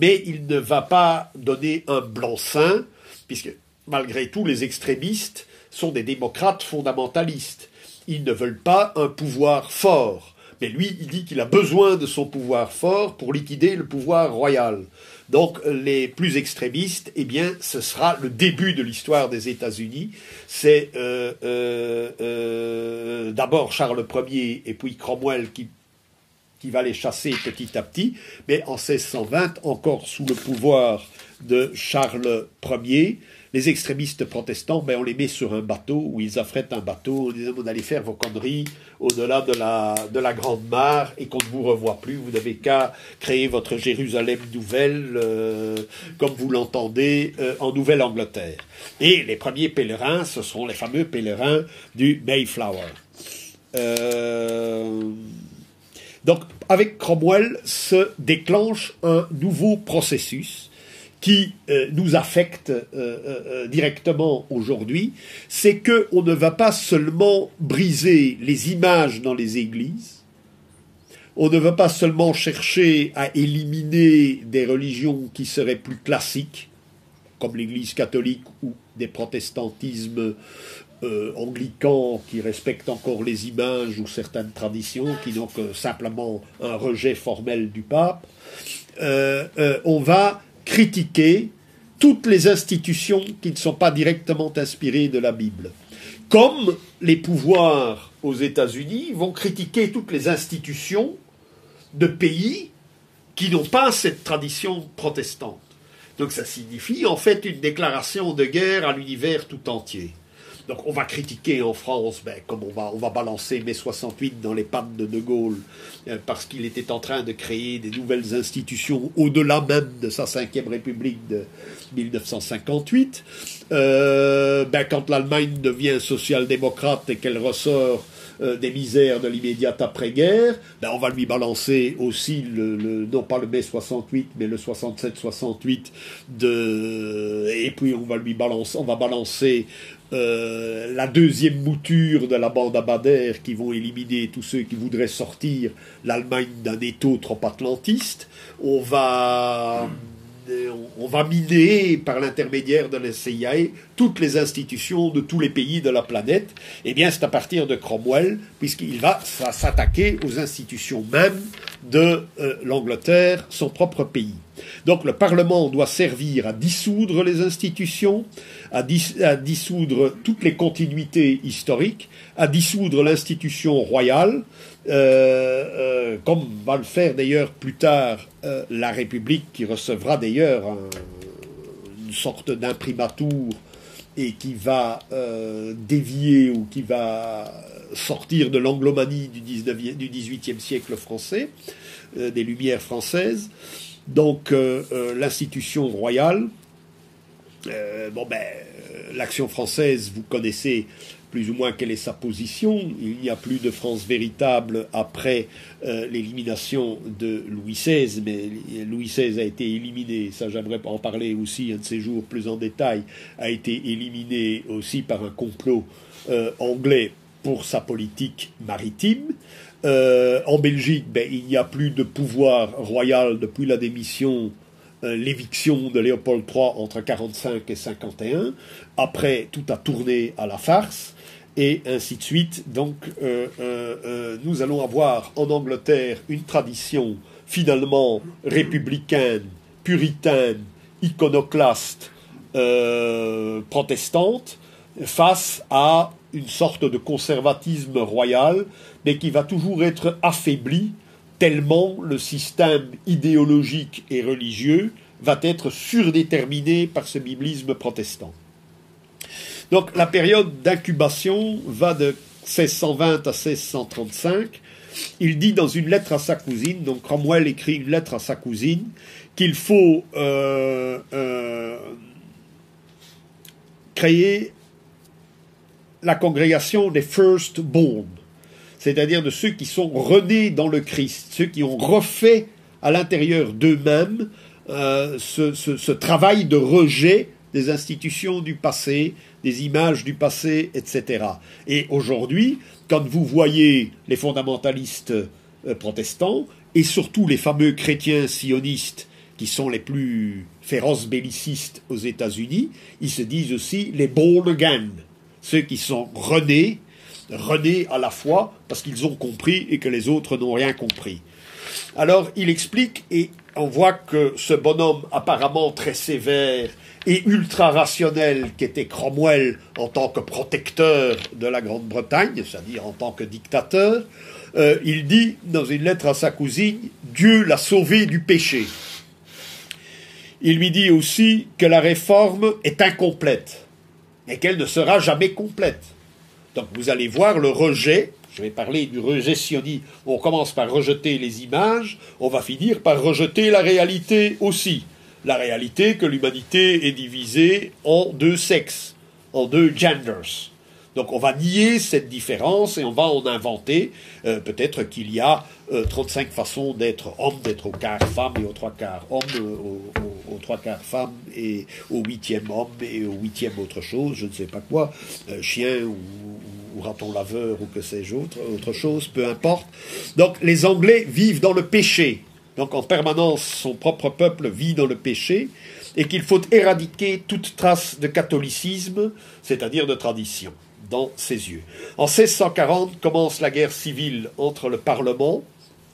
mais il ne va pas donner un blanc-seing, puisque malgré tout les extrémistes sont des démocrates fondamentalistes. Ils ne veulent pas un pouvoir fort. Mais lui, il dit qu'il a besoin de son pouvoir fort pour liquider le pouvoir royal. Donc les plus extrémistes, eh bien, ce sera le début de l'histoire des États-Unis. C'est euh, euh, euh, d'abord Charles Ier et puis Cromwell qui, qui va les chasser petit à petit. Mais en 1620, encore sous le pouvoir de Charles Ier, les extrémistes protestants, ben, on les met sur un bateau, où ils affrètent un bateau, on dit vous allez faire vos conneries au-delà de la, de la Grande Mare et qu'on ne vous revoit plus, vous n'avez qu'à créer votre Jérusalem nouvelle, euh, comme vous l'entendez, euh, en Nouvelle-Angleterre. Et les premiers pèlerins, ce sont les fameux pèlerins du Mayflower. Euh, donc, avec Cromwell se déclenche un nouveau processus qui euh, nous affecte euh, euh, directement aujourd'hui, c'est que on ne va pas seulement briser les images dans les églises, on ne va pas seulement chercher à éliminer des religions qui seraient plus classiques, comme l'Église catholique ou des protestantismes anglicans qui respectent encore les images ou certaines traditions, qui n'ont que simplement un rejet formel du pape. on va critiquer toutes les institutions qui ne sont pas directement inspirées de la Bible. Comme les pouvoirs aux États-Unis vont critiquer toutes les institutions de pays qui n'ont pas cette tradition protestante. Donc ça signifie en fait une déclaration de guerre à l'univers tout entier. Donc on va critiquer en France, ben, comme on va, on va balancer mai 68 dans les pattes de De Gaulle, euh, parce qu'il était en train de créer des nouvelles institutions au-delà même de sa cinquième République de 1958. Euh, ben, quand l'Allemagne devient social-démocrate et qu'elle ressort euh, des misères de l'immédiate après-guerre, ben on va lui balancer aussi le, non pas le mai 68 mais le 67-68 de et puis on va lui balancer on va balancer euh, la deuxième mouture de la bande Bader qui vont éliminer tous ceux qui voudraient sortir l'Allemagne d'un étau trop atlantiste. On va on va miner par l'intermédiaire de la CIA toutes les institutions de tous les pays de la planète. Eh bien, c'est à partir de Cromwell, puisqu'il va s'attaquer aux institutions mêmes de euh, l'Angleterre, son propre pays. Donc le Parlement doit servir à dissoudre les institutions, à, dissoudre toutes les continuités historiques, à dissoudre l'institution royale, euh, euh, comme va le faire d'ailleurs plus tard la République, qui recevra d'ailleurs une sorte d'imprimatur et qui va dévier ou qui va sortir de l'anglomanie du, du XVIIIe siècle français, des Lumières françaises. Donc euh, euh, l'institution royale, euh, bon ben, l'action française, vous connaissez plus ou moins quelle est sa position. Il n'y a plus de France véritable après l'élimination de Louis XVI, mais Louis XVI a été éliminé, ça j'aimerais en parler aussi un de ces jours plus en détail, a été éliminé aussi par un complot anglais pour sa politique maritime. Euh, en Belgique, ben, il n'y a plus de pouvoir royal depuis la démission, euh, l'éviction de Léopold III entre 45 et 51. Après, tout a tourné à la farce et ainsi de suite. Donc, euh, nous allons avoir en Angleterre une tradition finalement républicaine, puritaine, iconoclaste, protestante, face à une sorte de conservatisme royal, mais qui va toujours être affaibli tellement le système idéologique et religieux va être surdéterminé par ce biblisme protestant. Donc la période d'incubation va de 1620 à 1635. Il dit dans une lettre à sa cousine, donc Cromwell écrit une lettre à sa cousine, qu'il faut euh, euh, créer la congrégation des firstborn, c'est-à-dire de ceux qui sont renés dans le Christ, ceux qui ont refait à l'intérieur d'eux-mêmes euh, ce, travail de rejet des institutions du passé, des images du passé, etc. Et aujourd'hui, quand vous voyez les fondamentalistes euh, protestants, et surtout les fameux chrétiens sionistes qui sont les plus féroces bellicistes aux États-Unis, ils se disent aussi les born again, ceux qui sont renés, renés à la fois parce qu'ils ont compris et que les autres n'ont rien compris. Alors il explique, et on voit que ce bonhomme apparemment très sévère et ultra rationnel qu'était Cromwell en tant que protecteur de la Grande-Bretagne, c'est-à-dire en tant que dictateur, euh, il dit dans une lettre à sa cousine, Dieu l'a sauvé du péché. Il lui dit aussi que la réforme est incomplète et qu'elle ne sera jamais complète. Donc vous allez voir le rejet, je vais parler du rejet sioniste, on commence par rejeter les images, on va finir par rejeter la réalité aussi. La réalité que l'humanité est divisée en deux sexes, en deux genders. Donc on va nier cette différence et on va en inventer. Euh, peut-être qu'il y a 35 euh, façons d'être homme, d'être au quart femme et au trois quarts homme, euh, au, trois quarts femme et au huitième homme et au huitième autre chose, je ne sais pas quoi, chien ou, raton laveur ou que sais-je autre, autre chose, peu importe. Donc les Anglais vivent dans le péché. Donc en permanence, son propre peuple vit dans le péché et qu'il faut éradiquer toute trace de catholicisme, c'est-à-dire de tradition dans ses yeux. En 1640 commence la guerre civile entre le Parlement,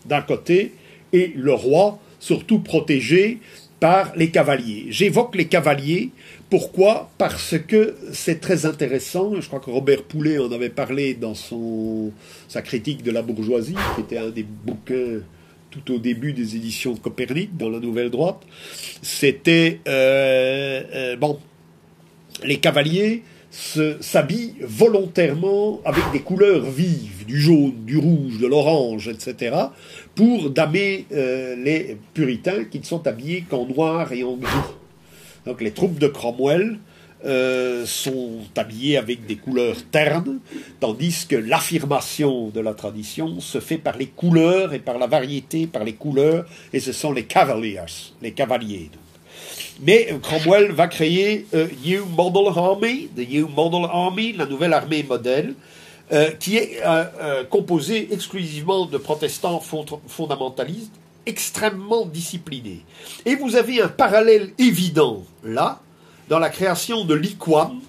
d'un côté, et le roi, surtout protégé par les cavaliers. J'évoque les cavaliers, pourquoi? Parce que c'est très intéressant, je crois que Robert Poulet en avait parlé dans sa critique de la bourgeoisie, qui était un des bouquins tout au début des éditions Copernic dans la Nouvelle Droite. C'était, euh, euh, bon, les cavaliers, s'habille volontairement avec des couleurs vives, du jaune, du rouge, de l'orange, etc., pour damer euh, les puritains qui ne sont habillés qu'en noir et en gris. Donc les troupes de Cromwell euh, sont habillées avec des couleurs ternes, tandis que l'affirmation de la tradition se fait par les couleurs et par la variété, par les couleurs, et ce sont les cavaliers, les cavaliers. Mais Cromwell va créer euh, New Model Army, the New Model Army, la nouvelle armée modèle, euh, qui est euh, composée exclusivement de protestants fondamentalistes extrêmement disciplinés. Et vous avez un parallèle évident là, dans la création de l'Iqwan,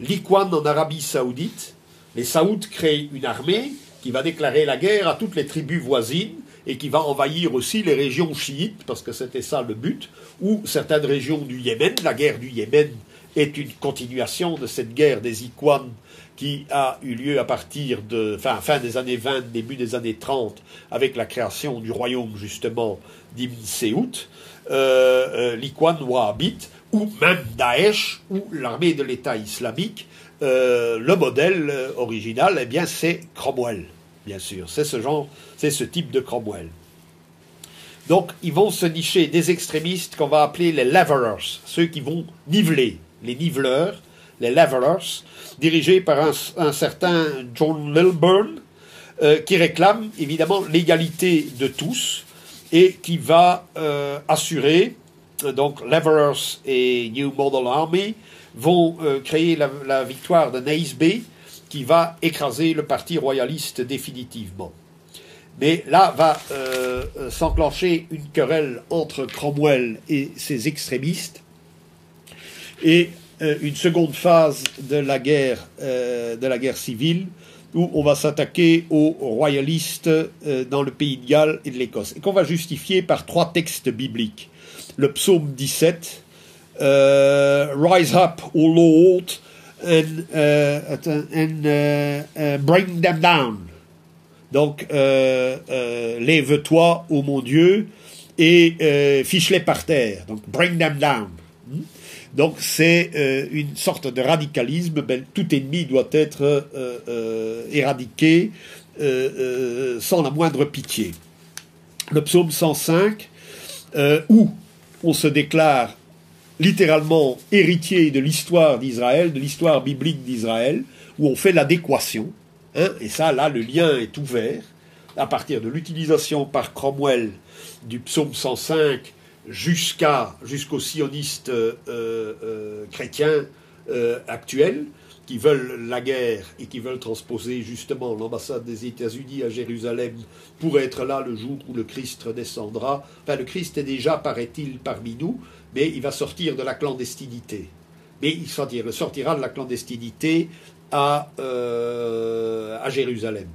l'Iqwan en Arabie saoudite. Les Saouds créent une armée qui va déclarer la guerre à toutes les tribus voisines et qui va envahir aussi les régions chiites, parce que c'était ça le but, ou certaines régions du Yémen. La guerre du Yémen est une continuation de cette guerre des Ikhwan qui a eu lieu à partir de fin, des années 20, début des années 30, avec la création du royaume justement d'Ibn Seout, euh, euh, ou même Daesh, ou l'armée de l'État islamique, euh, le modèle original, eh bien, c'est Cromwell, bien sûr. C'est ce genre, c'est ce type de Cromwell. Donc, ils vont se nicher des extrémistes qu'on va appeler les levelers, ceux qui vont niveler, les niveleurs, les levelers, dirigés par un, certain John Lilburn, euh, qui réclame évidemment l'égalité de tous et qui va euh, assurer, donc Levelers et New Model Army vont euh, créer la, victoire de Naisby, qui va écraser le parti royaliste définitivement. Mais là va euh, euh, s'enclencher une querelle entre Cromwell et ses extrémistes. Et une seconde phase de la guerre, de la guerre civile, où on va s'attaquer aux royalistes dans le pays de Galles et de l'Écosse, et qu'on va justifier par trois textes bibliques. Le psaume 17, Rise up, O Lord, and, and bring them down. Donc, euh, euh, lève-toi, ô mon Dieu, et euh, fiche-les par terre. Donc, bring them down. Hmm? Donc, c'est une sorte de radicalisme. Ben, tout ennemi doit être éradiqué sans la moindre pitié. Le psaume 105, où on se déclare littéralement héritier de l'histoire d'Israël, de l'histoire biblique d'Israël, où on fait l'adéquation Hein, et ça, là, le lien est ouvert. À partir de l'utilisation par Cromwell du psaume 105 jusqu'à jusqu'aux sionistes euh, euh, chrétiens euh, actuels qui veulent la guerre et qui veulent transposer justement l'ambassade des États-Unis à Jérusalem pour être là le jour où le Christ descendra. Enfin, le Christ est déjà, paraît-il, parmi nous, mais il va sortir de la clandestinité. Mais il sortira de la clandestinité à, euh, à Jérusalem.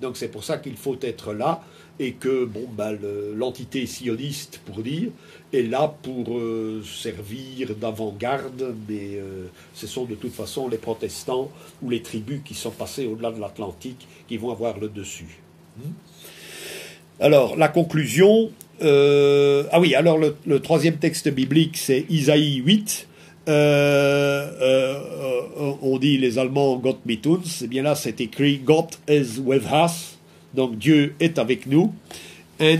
Donc c'est pour ça qu'il faut être là et que bon, bah, l'entité sioniste, pour dire, est là pour euh, servir d'avant-garde, mais euh, ce sont de toute façon les protestants ou les tribus qui sont passés au-delà de l'Atlantique qui vont avoir le dessus. Hmm? alors, la conclusion. ah oui, alors le, troisième texte biblique, c'est Isaïe 8. Euh, euh, euh, on dit les Allemands Gott mit uns, et eh bien là c'est écrit Gott is with us, donc Dieu est avec nous. c'est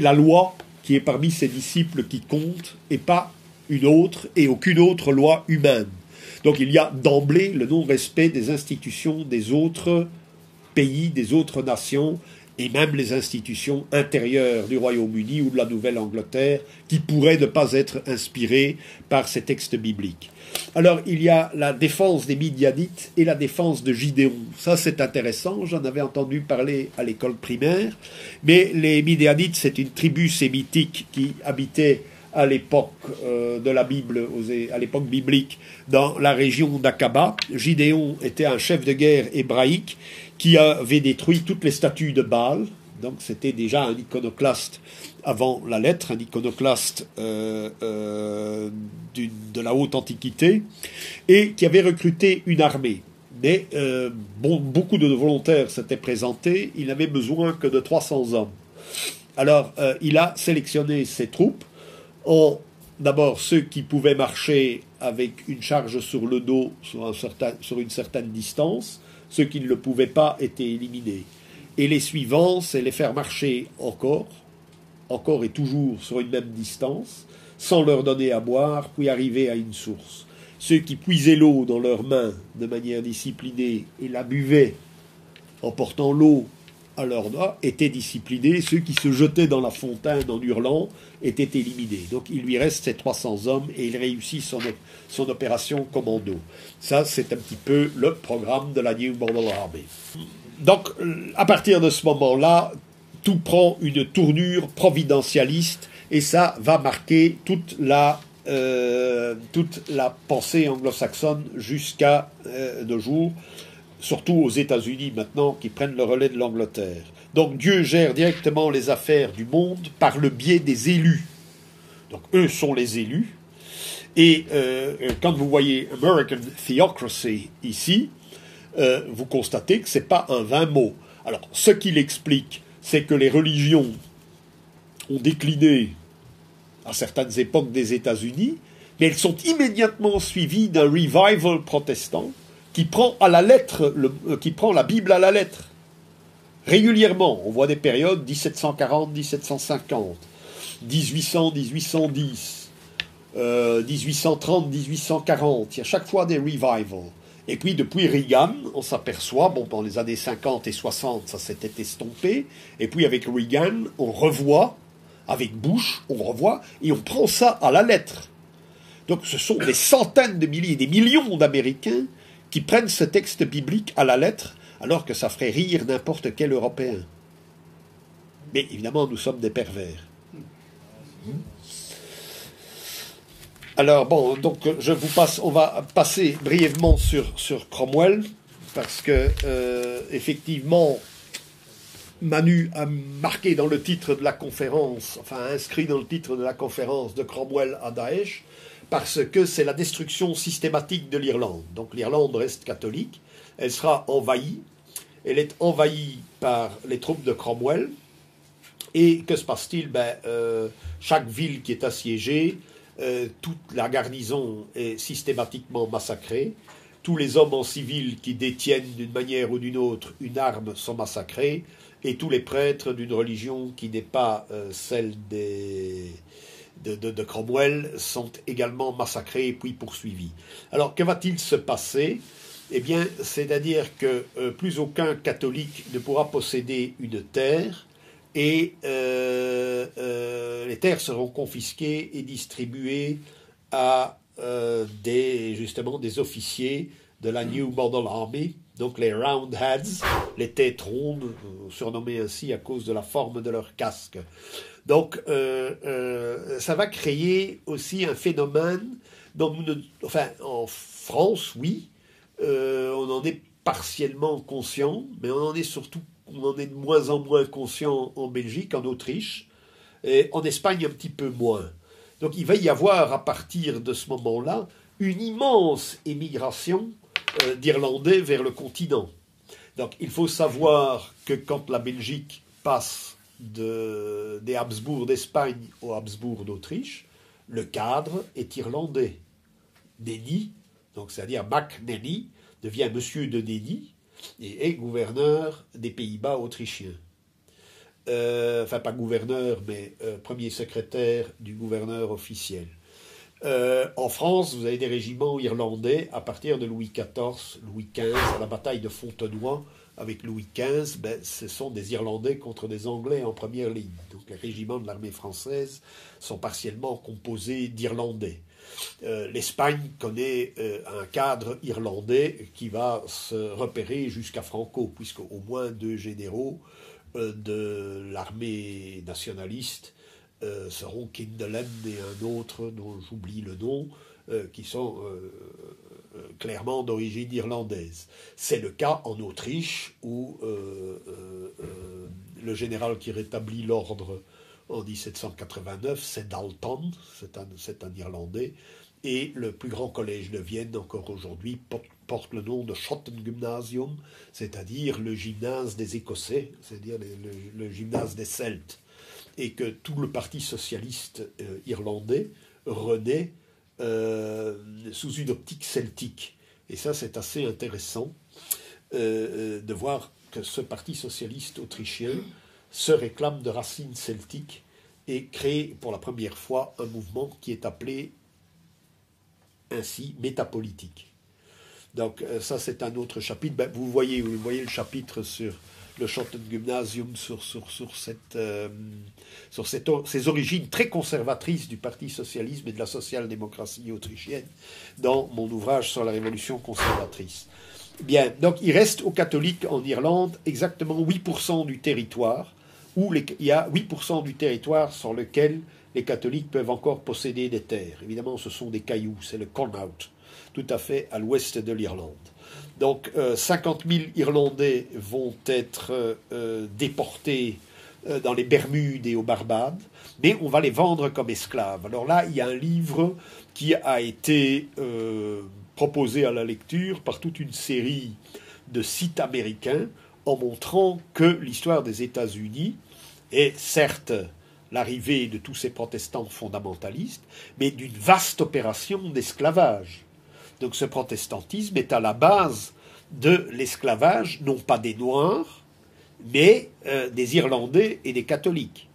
la loi qui est parmi ses disciples qui compte et pas une autre et aucune autre loi humaine. Donc il y a d'emblée le non-respect des institutions des autres pays, des autres nations, et même les institutions intérieures du Royaume-Uni ou de la Nouvelle-Angleterre qui pourraient ne pas être inspirées par ces textes bibliques. Alors il y a la défense des Midianites et la défense de Gidéon. Ça c'est intéressant, j'en avais entendu parler à l'école primaire, mais les Midianites c'est une tribu sémitique qui habitait à l'époque euh, de la Bible, à l'époque biblique, dans la région d'Aqaba. Gidéon était un chef de guerre hébraïque qui avait détruit toutes les statues de Baal. Donc c'était déjà un iconoclaste avant la lettre, un iconoclaste euh, euh, de la haute antiquité, et qui avait recruté une armée. Mais euh, beaucoup de volontaires s'étaient présentés, il n'avait besoin que de 300 hommes. Alors il a sélectionné ses troupes en d'abord ceux qui pouvaient marcher avec une charge sur le dos sur, sur une certaine distance, ceux qui ne le pouvaient pas étaient éliminés. Et les suivants, c'est les faire marcher encore, encore et toujours sur une même distance, sans leur donner à boire, puis arriver à une source. Ceux qui puisaient l'eau dans leurs mains de manière disciplinée et la buvaient en portant l'eau à leurs doigts étaient disciplinés. Ceux qui se jetaient dans la fontaine en hurlant étaient éliminés. Donc il lui reste ces 300 hommes et il réussit son, opération commando. Ça, c'est un petit peu le programme de la New Model Army. Donc, à partir de ce moment-là, tout prend une tournure providentialiste et ça va marquer toute la, euh, toute la pensée anglo-saxonne jusqu'à euh, nos jours, surtout aux États-Unis maintenant qui prennent le relais de l'Angleterre. Donc Dieu gère directement les affaires du monde par le biais des élus. Donc eux sont les élus. Et euh, quand vous voyez American Theocracy ici, vous constatez que ce n'est pas un vain mot. Alors, ce qu'il explique, c'est que les religions ont décliné à certaines époques des États-Unis, mais elles sont immédiatement suivies d'un revival protestant qui prend euh, la Bible à la lettre. Régulièrement, on voit des périodes 1740-1750, 1800-1810, 1830-1840. Il y a chaque fois des revivals. Et puis depuis Reagan, on s'aperçoit, bon, dans les années 50 et 60, ça s'était estompé. Et puis avec Reagan, on revoit avec Bush, on revoit, et on prend ça à la lettre. Donc ce sont des centaines de milliers, des millions d'Américains qui prennent ce texte biblique à la lettre, alors que ça ferait rire n'importe quel Européen. Mais évidemment, nous sommes des pervers. Alors bon, donc je vous passe, on va passer brièvement sur, Cromwell, parce que euh, effectivement, Manu a marqué dans le titre de la conférence, enfin inscrit dans le titre de la conférence de Cromwell à Daesh, parce que c'est la destruction systématique de l'Irlande. Donc l'Irlande reste catholique, elle sera envahie, elle est envahie par les troupes de Cromwell, et que se passe-t-il? Ben, euh, Chaque ville qui est assiégée, euh, toute la garnison est systématiquement massacrée, tous les hommes en civil qui détiennent d'une manière ou d'une autre une arme sont massacrés, et tous les prêtres d'une religion qui n'est pas euh, celle de, Cromwell sont également massacrés et puis poursuivis. Alors que va-t-il se passer? Eh bien, c'est-à-dire que euh, plus aucun catholique ne pourra posséder une terre et euh, les terres seront confisquées et distribuées à des, justement des officiers de la New Model Army donc les Roundheads, les têtes rondes, euh, surnommées ainsi à cause de la forme de leur casque. Donc euh, euh, ça va créer aussi un phénomène dont enfin en France, oui, on en est partiellement conscient, mais on en est surtout, on en est de moins en moins conscient en Belgique, en Autriche, et en Espagne un petit peu moins. Donc il va y avoir à partir de ce moment-là une immense émigration euh, d'Irlandais vers le continent. Donc il faut savoir que quand la Belgique passe de, des Habsbourg d'Espagne aux Habsbourg d'Autriche, le cadre est irlandais. Denny, donc c'est-à-dire Mac Nenny, devient monsieur de Denny et gouverneur des Pays-Bas autrichiens. Euh, enfin, pas gouverneur, mais euh, premier secrétaire du gouverneur officiel. Euh, en France, vous avez des régiments irlandais à partir de Louis XIV, Louis XV, à la bataille de Fontenoy avec Louis XV, ben, ce sont des Irlandais contre des Anglais en première ligne. Donc les régiments de l'armée française sont partiellement composés d'Irlandais. Euh, L'Espagne connaît euh, un cadre irlandais qui va se repérer jusqu'à Franco, puisque au moins deux généraux de l'armée nationaliste euh, seront Kindelen et un autre dont j'oublie le nom, euh, qui sont euh, clairement d'origine irlandaise. C'est le cas en Autriche où le général qui rétablit l'ordre en 1789, c'est Dalton, c'est un, Irlandais, et le plus grand collège de Vienne, encore aujourd'hui, porte, le nom de Schottengymnasium, c'est-à-dire le gymnase des Écossais, c'est-à-dire le, gymnase des Celtes et que tout le Parti socialiste euh, irlandais renaît sous une optique celtique. Et ça, c'est assez intéressant de voir que ce parti socialiste autrichien se réclame de racines celtiques et crée pour la première fois un mouvement qui est appelé ainsi métapolitique. Donc euh, ça c'est un autre chapitre. Ben, vous voyez, vous voyez le chapitre sur le Schottengymnasium, sur, sur, sur, cette, euh, sur ces origines très conservatrices du Parti socialisme et de la social-démocratie autrichienne dans mon ouvrage sur la révolution conservatrice. Bien, donc il reste aux catholiques en Irlande exactement 8% du territoire, où il y a 8% du territoire sur lequel les catholiques peuvent encore posséder des terres. Évidemment, ce sont des cailloux, c'est le Connaught tout à fait à l'ouest de l'Irlande. Donc 50 euh, 000 Irlandais vont être euh, euh, déportés dans les Bermudes et aux Barbades, mais on va les vendre comme esclaves. Alors là, il y a un livre qui a été proposé à la lecture par toute une série de sites américains en montrant que l'histoire des États-Unis est certes l'arrivée de tous ces protestants fondamentalistes, mais d'une vaste opération d'esclavage. Donc ce protestantisme est à la base de l'esclavage, non pas des Noirs, mais euh, des Irlandais et des catholiques.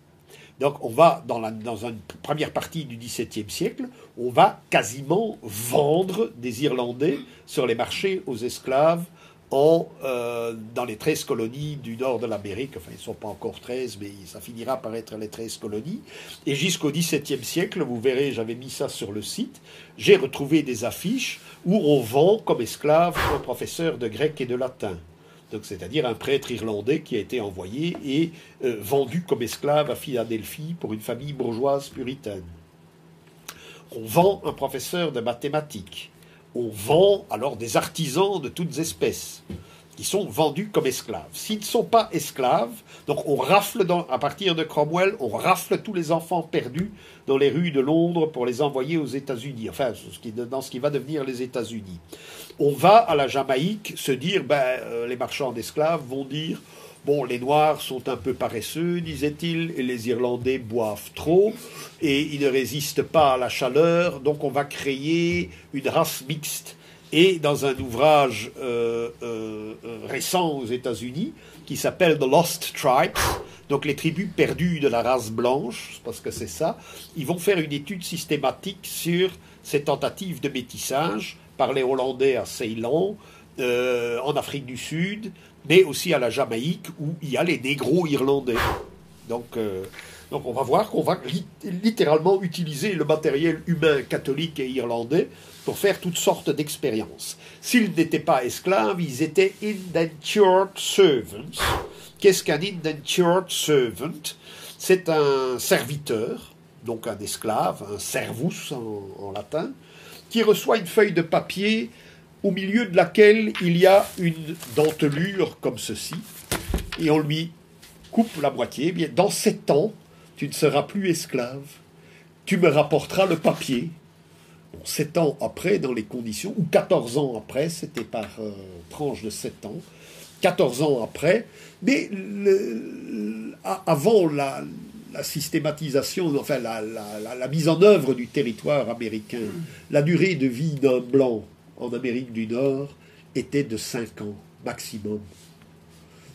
Donc on va, dans, la, dans une première partie du XVIIe siècle, on va quasiment vendre des Irlandais sur les marchés aux esclaves euh, dans les 13 colonies du nord de l'Amérique, enfin ils ne sont pas encore 13, mais ça finira par être les 13 colonies, et jusqu'au XVIIe siècle, vous verrez, j'avais mis ça sur le site, j'ai retrouvé des affiches où on vend comme esclave un professeur de grec et de latin. Donc, c'est-à-dire un prêtre irlandais qui a été envoyé et euh, vendu comme esclave à Philadelphie pour une famille bourgeoise puritaine. On vend un professeur de mathématiques on vend alors des artisans de toutes espèces qui sont vendus comme esclaves. S'ils ne sont pas esclaves, donc on rafle à partir de Cromwell, on rafle tous les enfants perdus dans les rues de Londres pour les envoyer aux États-Unis, enfin dans ce qui va devenir les États-Unis. On va à la Jamaïque se dire, ben, euh, les marchands d'esclaves vont dire, Bon, les Noirs sont un peu paresseux, disait-il, et les Irlandais boivent trop, et ils ne résistent pas à la chaleur, donc on va créer une race mixte. Et dans un ouvrage euh, euh, récent aux États-Unis, qui s'appelle The Lost Tribes, donc les tribus perdues de la race blanche, parce que c'est ça, ils vont faire une étude systématique sur ces tentatives de métissage par les Hollandais à Ceylan, euh, en Afrique du Sud, mais aussi à la Jamaïque où il y a les négros irlandais. Donc, euh, donc on va voir qu'on va littéralement utiliser le matériel humain catholique et irlandais pour faire toutes sortes d'expériences. S'ils n'étaient pas esclaves, ils étaient indentured servants. Qu'est-ce qu'un indentured servant? C'est un serviteur, donc un esclave, un servus en latin, qui reçoit une feuille de papier au milieu de laquelle il y a une dentelure comme ceci, et on lui coupe la moitié. Eh bien, dans sept ans, tu ne seras plus esclave, tu me rapporteras le papier. Sept ans après, dans les conditions, ou 14 ans après, c'était par euh, tranche de sept ans, 14 ans après, mais avant la, systématisation, enfin la, mise en œuvre du territoire américain, la durée de vie d'un blanc en Amérique du Nord était de 5 ans maximum.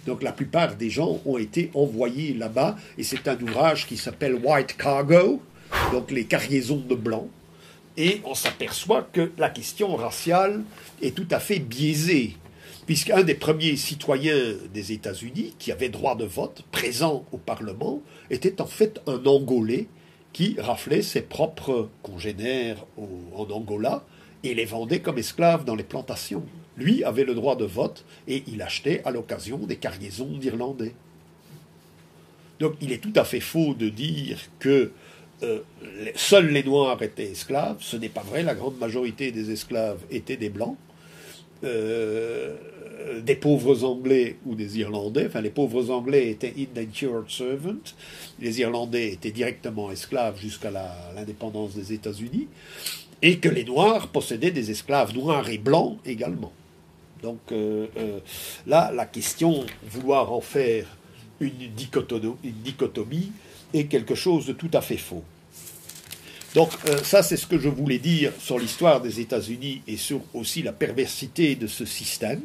Donc la plupart des gens ont été envoyés là-bas, et c'est un ouvrage qui s'appelle White Cargo, donc les cargaisons de blancs, et on s'aperçoit que la question raciale est tout à fait biaisée, puisqu'un des premiers citoyens des États-Unis qui avait droit de vote, présent au Parlement, était en fait un Angolais qui raflait ses propres congénères en Angola, et les vendait comme esclaves dans les plantations. Lui avait le droit de vote et il achetait à l'occasion des cargaisons d'Irlandais. Donc il est tout à fait faux de dire que euh, seuls les Noirs étaient esclaves. Ce n'est pas vrai, la grande majorité des esclaves étaient des Blancs. Euh, des pauvres Anglais ou des Irlandais. Enfin, les pauvres Anglais étaient indentured servants. Les Irlandais étaient directement esclaves jusqu'à l'indépendance des États-Unis et que les Noirs possédaient des esclaves noirs et blancs également. Donc euh, euh, là, la question, vouloir en faire une dichotomie, est quelque chose de tout à fait faux. Donc ça, c'est ce que je voulais dire sur l'histoire des États-Unis et sur aussi la perversité de ce système,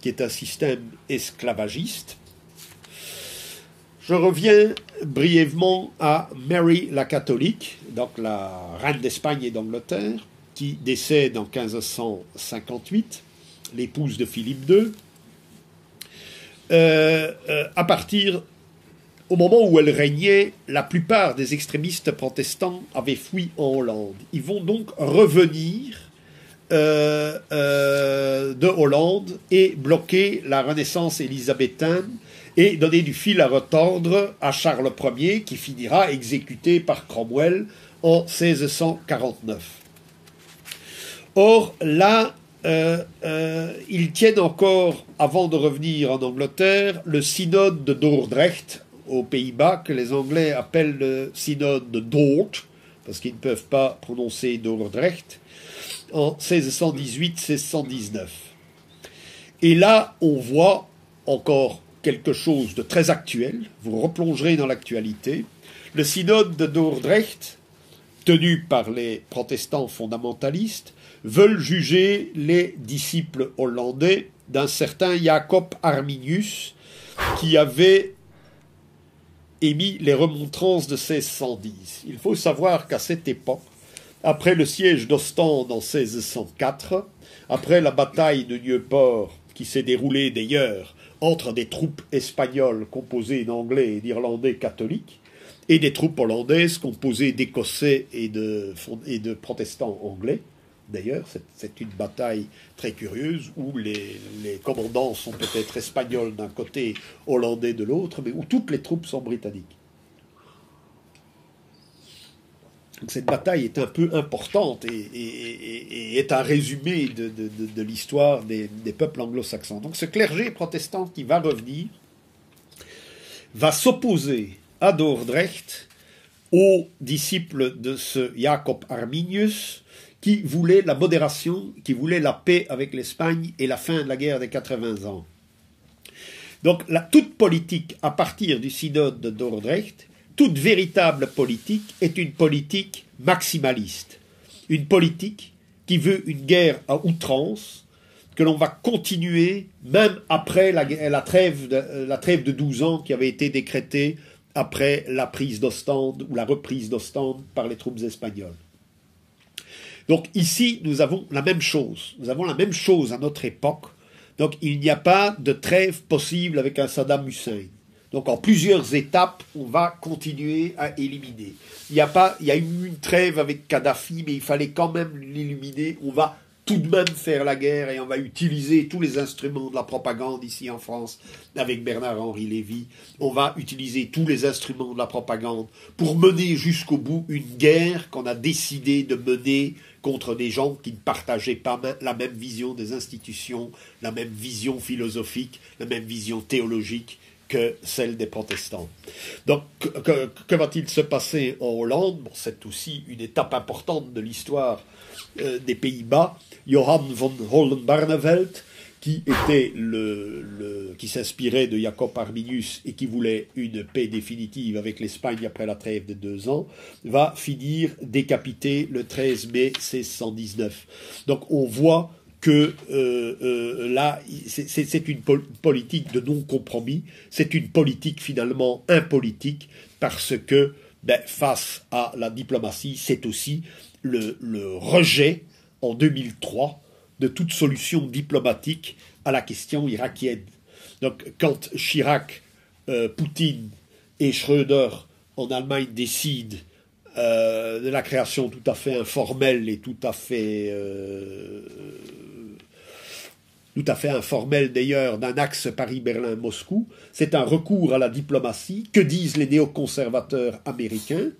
qui est un système esclavagiste. Je reviens brièvement à Mary la catholique, donc la reine d'Espagne et d'Angleterre, qui décède en 1558, l'épouse de Philippe II, euh, euh, à partir au moment où elle régnait, la plupart des extrémistes protestants avaient fui en Hollande. Ils vont donc revenir euh, de Hollande et bloquer la Renaissance élisabéthaine et donner du fil à retordre à Charles Ier qui finira exécuté par Cromwell en 1649. Or, là, euh, euh, ils tiennent encore, avant de revenir en Angleterre, le synode de Dordrecht aux Pays-Bas, que les Anglais appellent le synode de Dort, parce qu'ils ne peuvent pas prononcer Dordrecht, en 1618-1619. Et là, on voit encore quelque chose de très actuel, vous replongerez dans l'actualité. Le synode de Dordrecht, tenu par les protestants fondamentalistes, veulent juger les disciples hollandais d'un certain Jacob Arminius qui avait émis les remontrances de 1610. Il faut savoir qu'à cette époque, après le siège d'Ostende en 1604, après la bataille de Nieuport qui s'est déroulée d'ailleurs entre des troupes espagnoles composées d'Anglais et d'Irlandais catholiques et des troupes hollandaises composées d'Écossais et de, protestants anglais. D'ailleurs, c'est une bataille très curieuse où les, les commandants sont peut-être espagnols d'un côté, hollandais de l'autre, mais où toutes les troupes sont britanniques. Cette bataille est un peu importante et, est un résumé de, l'histoire des, peuples anglo-saxons. Donc ce clergé protestant qui va revenir va s'opposer à Dordrecht aux disciples de ce Jacob Arminius qui voulait la modération, qui voulait la paix avec l'Espagne et la fin de la guerre des 80 ans. Donc la, toute politique à partir du synode de Dordrecht toute véritable politique est une politique maximaliste, une politique qui veut une guerre à outrance, que l'on va continuer même après la, trêve de, la trêve de 12 ans qui avait été décrétée après la prise d'Ostende ou la reprise d'Ostende par les troupes espagnoles. Donc ici, nous avons la même chose. Nous avons la même chose à notre époque. Donc il n'y a pas de trêve possible avec un Saddam Hussein. Donc en plusieurs étapes, on va continuer à éliminer. Il y a pas, il y a eu une trêve avec Kadhafi, mais il fallait quand même l'éliminer. On va tout de même faire la guerre et on va utiliser tous les instruments de la propagande ici en France avec Bernard-Henri Lévy. On va utiliser tous les instruments de la propagande pour mener jusqu'au bout une guerre qu'on a décidé de mener contre des gens qui ne partageaient pas la même vision des institutions, la même vision philosophique, la même vision théologique que celle des protestants. Donc, que, va-t-il se passer en Hollande? C'est aussi une étape importante de l'histoire euh, des Pays-Bas. Johann von Hollen-Barneveld, qui était qui s'inspirait de Jacob Arminius et qui voulait une paix définitive avec l'Espagne après la trêve de deux ans, va finir décapité le 13 mai 1619. Donc on voit que euh, euh, là, c'est une politique de non-compromis, c'est une politique finalement impolitique, parce que ben, face à la diplomatie, c'est aussi le, rejet en 2003 de toute solution diplomatique à la question irakienne. Donc quand Chirac, euh, Poutine et Schröder en Allemagne décident de la création tout à fait informelle et tout à fait tout à fait informel d'ailleurs, d'un axe Paris-Berlin-Moscou. C'est un recours à la diplomatie. Que disent les néoconservateurs américains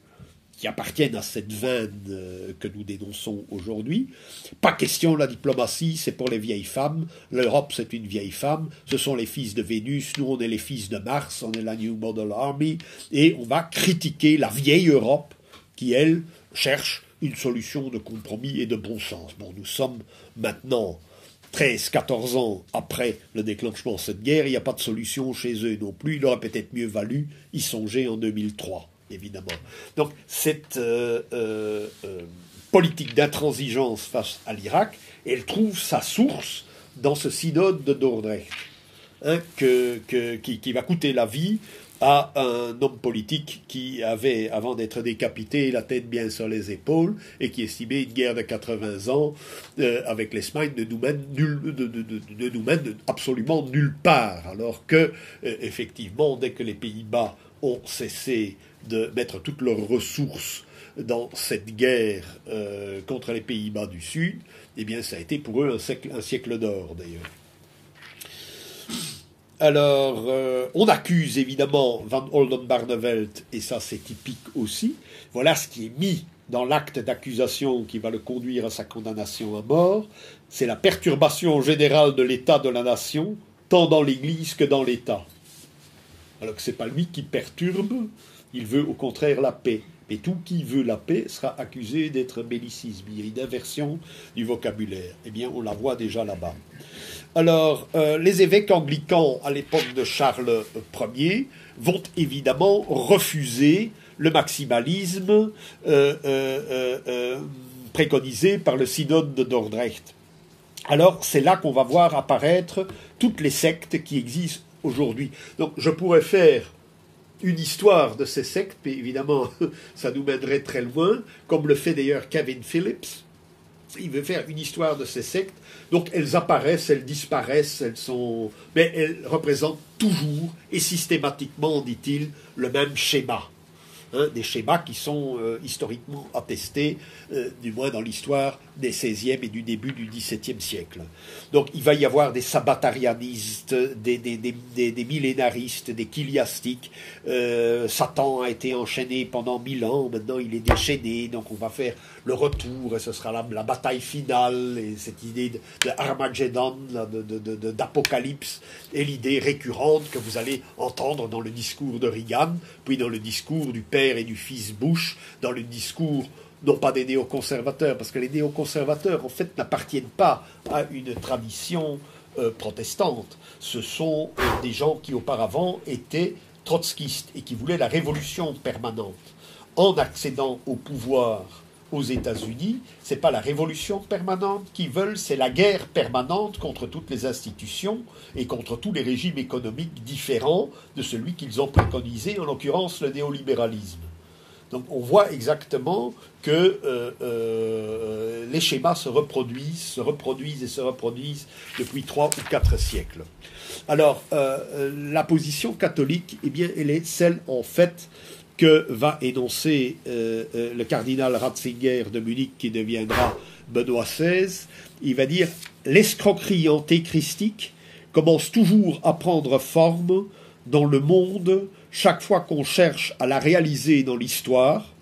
qui appartiennent à cette veine euh, que nous dénonçons aujourd'hui. Pas question la diplomatie, c'est pour les vieilles femmes. L'Europe, c'est une vieille femme. Ce sont les fils de Vénus. Nous, on est les fils de Mars. On est la New Model Army. Et on va critiquer la vieille Europe qui, elle, cherche une solution de compromis et de bon sens. Bon, nous sommes maintenant 13, 14 ans après le déclenchement de cette guerre, il n'y a pas de solution chez eux non plus. Il aurait peut-être mieux valu y songer en 2003. évidemment. Donc cette politique d'intransigeance face à l'Irak, elle trouve sa source dans ce synode de Dordrecht, hein, qui, va coûter la vie à un homme politique qui avait, avant d'être décapité, la tête bien sur les épaules et qui estimait une guerre de 80 ans euh, avec l'Espagne ne nous mène, nous mène absolument nulle part. Alors que, euh, effectivement, dès que les Pays-Bas ont cessé de mettre toutes leurs ressources dans cette guerre euh, contre les Pays-Bas du Sud, eh bien, ça a été pour eux un siècle, un siècle d'or, d'ailleurs. Alors, euh, on accuse évidemment Van Oldenbarnevelt, et ça c'est typique aussi. Voilà ce qui est mis dans l'acte d'accusation qui va le conduire à sa condamnation à mort. C'est la perturbation générale de l'état de la nation, tant dans l'Église que dans l'État. Alors que ce n'est pas lui qui perturbe, il veut au contraire la paix. Et tout qui veut la paix sera accusé d'être bellicisme. Il y a une inversion du vocabulaire. Eh bien, on la voit déjà là-bas. Alors, euh, les évêques anglicans à l'époque de Charles Ier vont évidemment refuser le maximalisme euh, euh, préconisé par le synode de Dordrecht. Alors, c'est là qu'on va voir apparaître toutes les sectes qui existent aujourd'hui. Donc, je pourrais faire une histoire de ces sectes, mais évidemment, ça nous mènerait très loin, comme le fait d'ailleurs Kevin Phillips. Il veut faire une histoire de ces sectes. Donc elles apparaissent, elles disparaissent, elles sont. Mais elles représentent toujours et systématiquement, dit-il, le même schéma. Hein, des schémas qui sont euh, historiquement attestés, euh, du moins dans l'histoire des XVIe et du début du XVIIe siècle. Donc il va y avoir des sabbatarianistes, des, millénaristes, des chiliastiques. Euh, Satan a été enchaîné pendant mille ans, maintenant il est déchaîné, donc on va faire le retour, et ce sera la, bataille finale, et cette idée de, de Armageddon, d'apocalypse, et l'idée récurrente que vous allez entendre dans le discours de Reagan, puis dans le discours du père et du fils Bush, dans le discours non pas des néoconservateurs, parce que les néoconservateurs, en fait, n'appartiennent pas à une tradition euh, protestante. Ce sont euh, des gens qui auparavant étaient trotskistes et qui voulaient la révolution permanente. En accédant au pouvoir aux États-Unis, c'est pas la révolution permanente qu'ils veulent, c'est la guerre permanente contre toutes les institutions et contre tous les régimes économiques différents de celui qu'ils ont préconisé, en l'occurrence le néolibéralisme. Donc on voit exactement que euh, euh, les schémas se reproduisent, se reproduisent et se reproduisent depuis trois ou quatre siècles. Alors euh, la position catholique, eh bien, elle est celle en fait que va énoncer euh, euh, le cardinal Ratzinger de Munich, qui deviendra Benoît XVI. Il va dire l'escroquerie antéchristique commence toujours à prendre forme dans le monde chaque fois qu'on cherche à la réaliser dans l'histoire,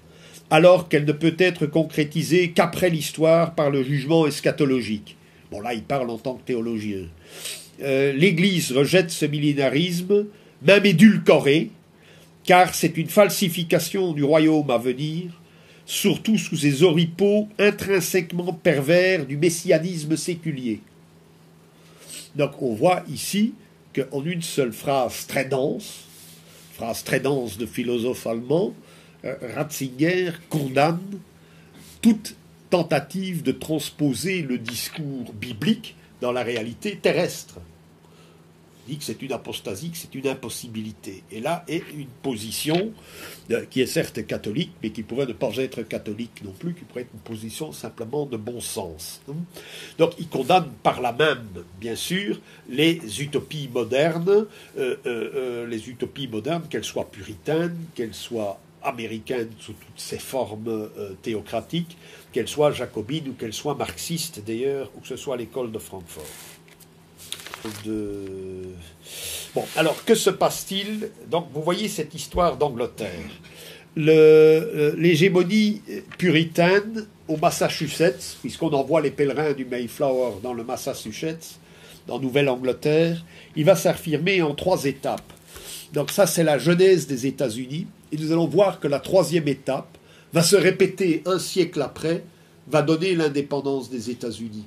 alors qu'elle ne peut être concrétisée qu'après l'histoire par le jugement eschatologique. Bon là, il parle en tant que théologien. Euh, L'Église rejette ce millénarisme, même édulcoré, car c'est une falsification du royaume à venir, surtout sous ces oripeaux intrinsèquement pervers du messianisme séculier. Donc on voit ici qu'en une seule phrase très dense, phrase très dense de philosophe allemand, euh, Ratzinger condamne toute tentative de transposer le discours biblique dans la réalité terrestre dit que c'est une apostasie, que c'est une impossibilité. Et là est une position euh, qui est certes catholique, mais qui pourrait ne pas être catholique non plus, qui pourrait être une position simplement de bon sens. Donc il condamne par là même, bien sûr, les utopies modernes, euh, euh, les utopies modernes, qu'elles soient puritaines, qu'elles soient américaines sous toutes ses formes théocratiques, qu'elles soient jacobines ou qu'elles soient marxistes d'ailleurs, ou que ce soit l'école de Francfort de... Bon, alors que se passe-t-il Donc, vous voyez cette histoire d'Angleterre. Euh, l'hégémonie puritaine au Massachusetts, puisqu'on envoie les pèlerins du Mayflower dans le Massachusetts, dans Nouvelle-Angleterre, il va s'affirmer en trois étapes. Donc ça, c'est la genèse des États-Unis, et nous allons voir que la troisième étape va se répéter un siècle après, va donner l'indépendance des États-Unis.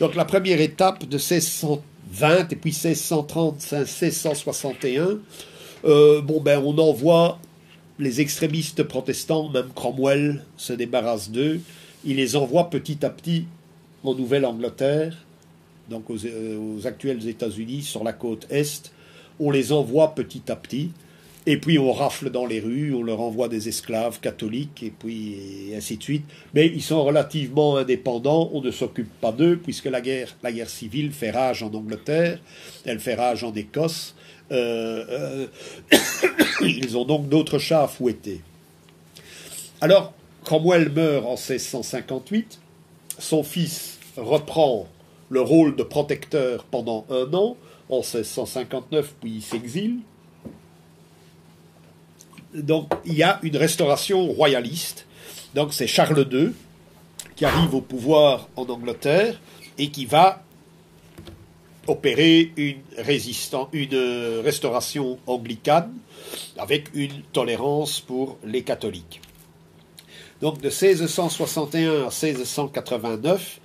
Donc la première étape de 1620 et puis 1630, 1661, euh, bon ben on envoie les extrémistes protestants, même Cromwell, se débarrassent d'eux. Il les envoie petit à petit en Nouvelle-Angleterre, donc aux, euh, aux actuels États-Unis, sur la côte Est. On les envoie petit à petit. Et puis on rafle dans les rues, on leur envoie des esclaves catholiques, et puis ainsi de suite. Mais ils sont relativement indépendants, on ne s'occupe pas d'eux, puisque la guerre, la guerre civile fait rage en Angleterre, elle fait rage en Écosse. Euh, euh, ils ont donc d'autres chats à fouetter. Alors, Cromwell meurt en 1658, son fils reprend le rôle de protecteur pendant un an, en 1659, puis il s'exile donc il y a une restauration royaliste. Donc c'est Charles II qui arrive au pouvoir en Angleterre et qui va opérer une, restauration anglicane avec une tolérance pour les catholiques. Donc de 1661 à 1689,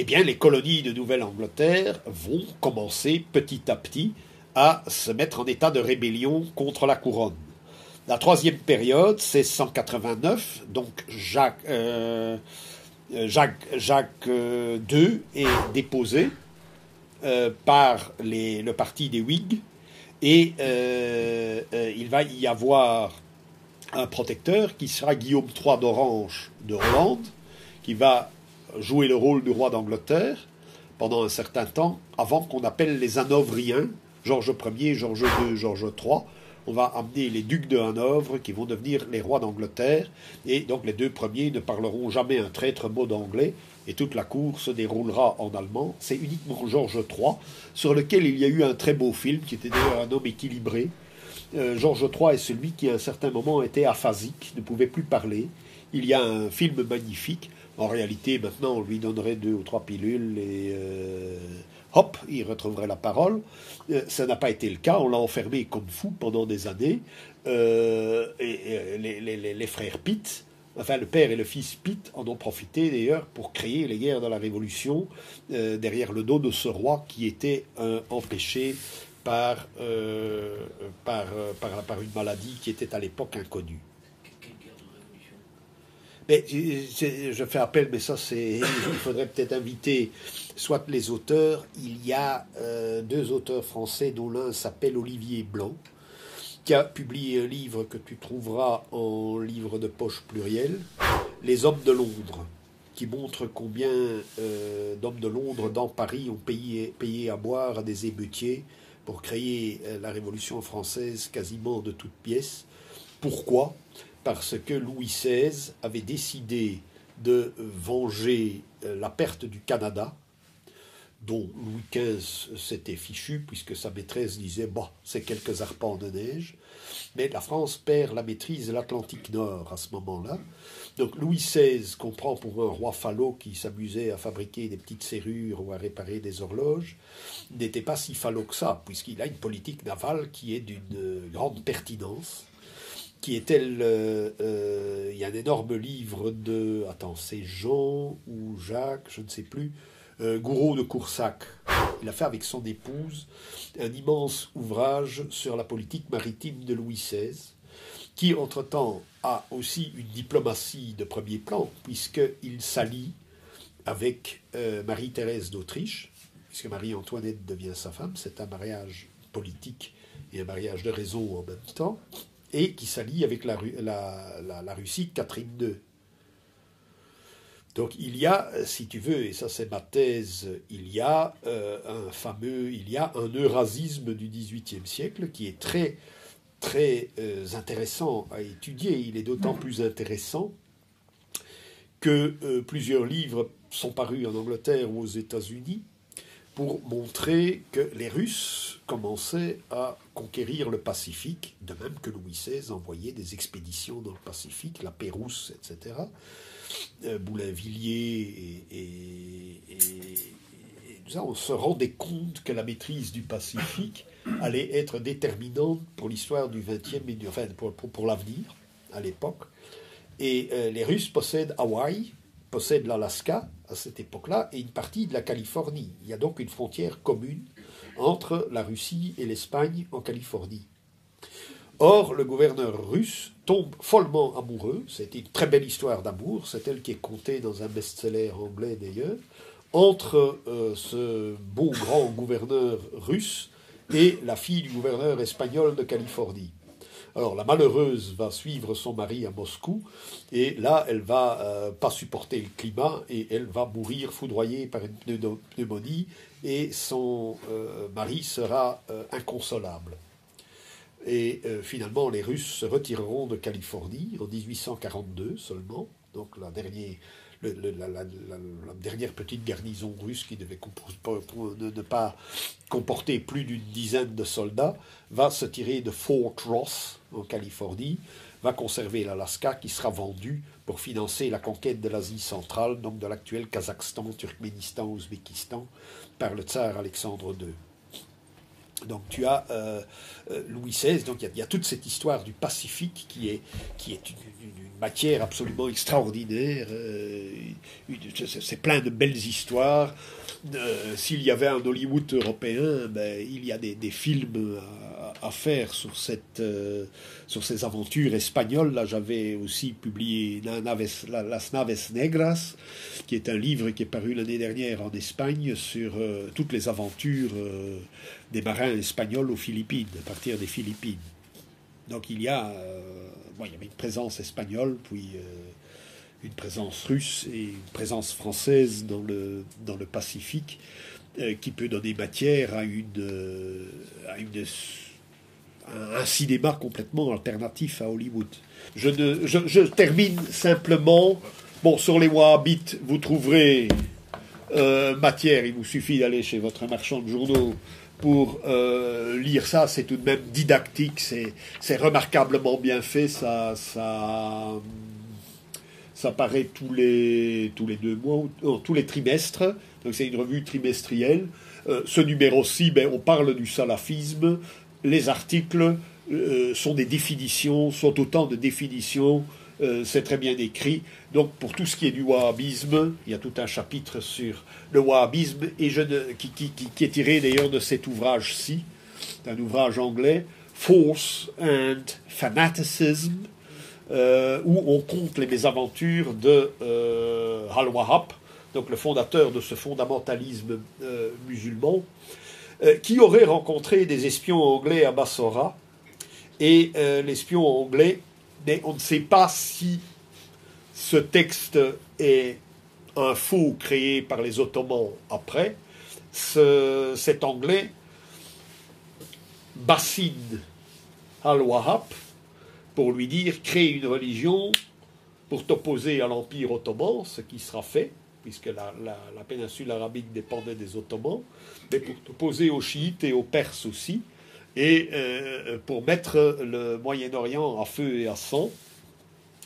eh bien, les colonies de Nouvelle-Angleterre vont commencer petit à petit à se mettre en état de rébellion contre la couronne. La troisième période, c'est 189, donc Jacques, euh, Jacques, Jacques II euh, est déposé euh, par le parti des Whigs et il va y avoir un protecteur qui sera Guillaume III d'Orange de Hollande, qui va jouer le rôle du roi d'Angleterre pendant un certain temps, avant qu'on appelle les Hanovriens, Georges Ier, Georges II, Georges III, on va amener les ducs de Hanovre qui vont devenir les rois d'Angleterre, et donc les deux premiers ne parleront jamais un traître mot d'anglais, et toute la cour se déroulera en allemand. C'est uniquement Georges III, sur lequel il y a eu un très beau film, qui était d'ailleurs un homme équilibré. Euh, Georges III est celui qui à un certain moment était aphasique, ne pouvait plus parler. Il y a un film magnifique. En réalité, maintenant, on lui donnerait deux ou trois pilules et euh, hop, il retrouverait la parole. Euh, ça n'a pas été le cas. On l'a enfermé comme fou pendant des années. Euh, les, frères Pitt, enfin le père et le fils Pitt, en ont profité d'ailleurs pour créer les guerres de la Révolution euh, derrière le dos de ce roi qui était empêché par, par une maladie qui était à l'époque inconnue. Mais je fais appel, mais ça. Il faudrait peut-être inviter soit les auteurs. Il y a euh, deux auteurs français, dont l'un s'appelle Olivier Blanc, qui a publié un livre que tu trouveras en livre de poche pluriel, Les Hommes de Londres, qui montre combien euh, d'hommes de Londres dans Paris ont payé, à boire à des émeutiers pour créer euh, la Révolution française quasiment de toutes pièces. Pourquoi? Parce que Louis XVI avait décidé de venger euh, la perte du Canada, dont Louis XV s'était fichu, puisque sa maîtresse disait Bah, c'est quelques arpents de neige. Mais la France perd la maîtrise de l'Atlantique Nord à ce moment-là. Donc Louis XVI, qu'on prend pour un roi falot qui s'amusait à fabriquer des petites serrures ou à réparer des horloges, n'était pas si falot que ça, puisqu'il a une politique navale qui est d'une grande pertinence qui était le. Euh, il y a un énorme livre de. Attends, c'est Jean ou Jacques, je ne sais plus. Euh, Gouraud de Coursac. Il a fait avec son épouse un immense ouvrage sur la politique maritime de Louis XVI, qui entre-temps a aussi une diplomatie de premier plan, puisqu'il s'allie avec euh, Marie-Thérèse d'Autriche, puisque Marie-Antoinette devient sa femme. C'est un mariage politique et un mariage de raison en même temps et qui s'allie avec la, la, Russie Catherine II. Donc il y a, si tu veux, et ça c'est ma thèse, il y a euh, un fameux, il y a un eurasisme du XVIIIe siècle qui est très très euh, intéressant à étudier. Il est d'autant plus intéressant que euh, plusieurs livres sont parus en Angleterre ou aux États-Unis pour montrer que les Russes commençaient à conquérir le Pacifique, de même que Louis XVI envoyait des expéditions dans le Pacifique, la Pérouse, etc. Euh, Boulainvilliers et, et, on se rendait compte que la maîtrise du Pacifique allait être déterminante pour l'histoire du XXe et enfin pour, pour, l'avenir à l'époque. Et euh, les Russes possèdent Hawaï, possèdent l'Alaska, à cette époque-là et une partie de la Californie. Il y a donc une frontière commune entre la Russie et l'Espagne en Californie. Or, le gouverneur russe tombe follement amoureux. C'était une très belle histoire d'amour. C'est elle qui est contée dans un best-seller anglais d'ailleurs entre euh, ce beau grand gouverneur russe et la fille du gouverneur espagnol de Californie. Alors la malheureuse va suivre son mari à Moscou et là elle va euh, pas supporter le climat et elle va mourir foudroyée par une pneumonie et son euh, mari sera inconsolable. Et finalement les Russes se retireront de Californie en 1842 seulement, donc la dernière petite garnison russe qui devait ne, pas comporter plus d'une dizaine de soldats va se tirer de Fort Ross en Californie, va conserver l'Alaska qui sera vendu pour financer la conquête de l'Asie centrale, donc de l'actuel Kazakhstan, Turkménistan, Ouzbékistan, par le tsar Alexandre II. Donc tu as euh, euh, Louis XVI, donc il y, a toute cette histoire du Pacifique qui est, qui est une, matière absolument extraordinaire. Euh, c'est plein de belles histoires. S'il y avait un Hollywood européen, ben, il y a des, films à, faire sur, cette, sur ces aventures espagnoles. Là, j'avais aussi publié Las Naves Negras, qui est un livre qui est paru l'année dernière en Espagne sur toutes les aventures des marins espagnols aux Philippines, à partir des Philippines. Donc il y a, euh, il y avait une présence espagnole, puis euh, une présence russe et une présence française dans le, Pacifique, euh, qui peut donner matière à, une, à une, un, cinéma complètement alternatif à Hollywood. Je termine simplement. Bon, sur les Wahhabites, vous trouverez matière. Il vous suffit d'aller chez votre marchand de journaux pour euh, lire ça, c'est tout de même didactique, c'est remarquablement bien fait, ça, ça, ça paraît tous les, tous les deux mois, tous les trimestres, donc c'est une revue trimestrielle. Euh, ce numéro-ci, ben, on parle du salafisme, les articles euh, sont des définitions, sont autant de définitions euh, c'est très bien écrit. Donc pour tout ce qui est du wahhabisme, il y a tout un chapitre sur le wahhabisme et je qui, est tiré d'ailleurs de cet ouvrage-ci, un ouvrage anglais, Force and Fanaticism, euh, où on compte les mésaventures de euh, Al-Wahhab, donc le fondateur de ce fondamentalisme musulman, qui aurait rencontré des espions anglais à Bassora, et l'espion anglais mais on ne sait pas si ce texte est un faux créé par les Ottomans après. cet anglais bassine al-Wahhab pour lui dire crée une religion pour t'opposer à l'Empire ottoman, ce qui sera fait, puisque la, péninsule arabique dépendait des Ottomans, mais pour t'opposer aux chiites et aux Perses aussi et euh, pour mettre le Moyen-Orient à feu et à sang,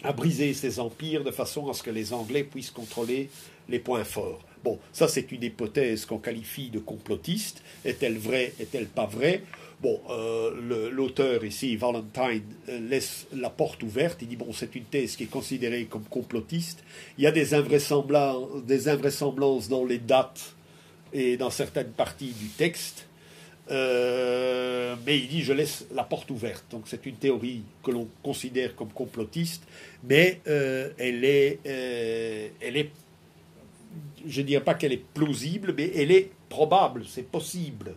à briser ces empires de façon à ce que les Anglais puissent contrôler les points forts. Bon, ça c'est une hypothèse qu'on qualifie de complotiste. Est-elle vraie, est-elle pas vraie? Bon, euh, l'auteur ici, Valentine, euh, laisse la porte ouverte. Il dit, bon, c'est une thèse qui est considérée comme complotiste. Il y a des des invraisemblances dans les dates et dans certaines parties du texte. Euh, mais il dit je laisse la porte ouverte. Donc c'est une théorie que l'on considère comme complotiste, mais euh, elle est, euh, elle est, je ne dirais pas qu'elle est plausible, mais elle est probable, c'est possible.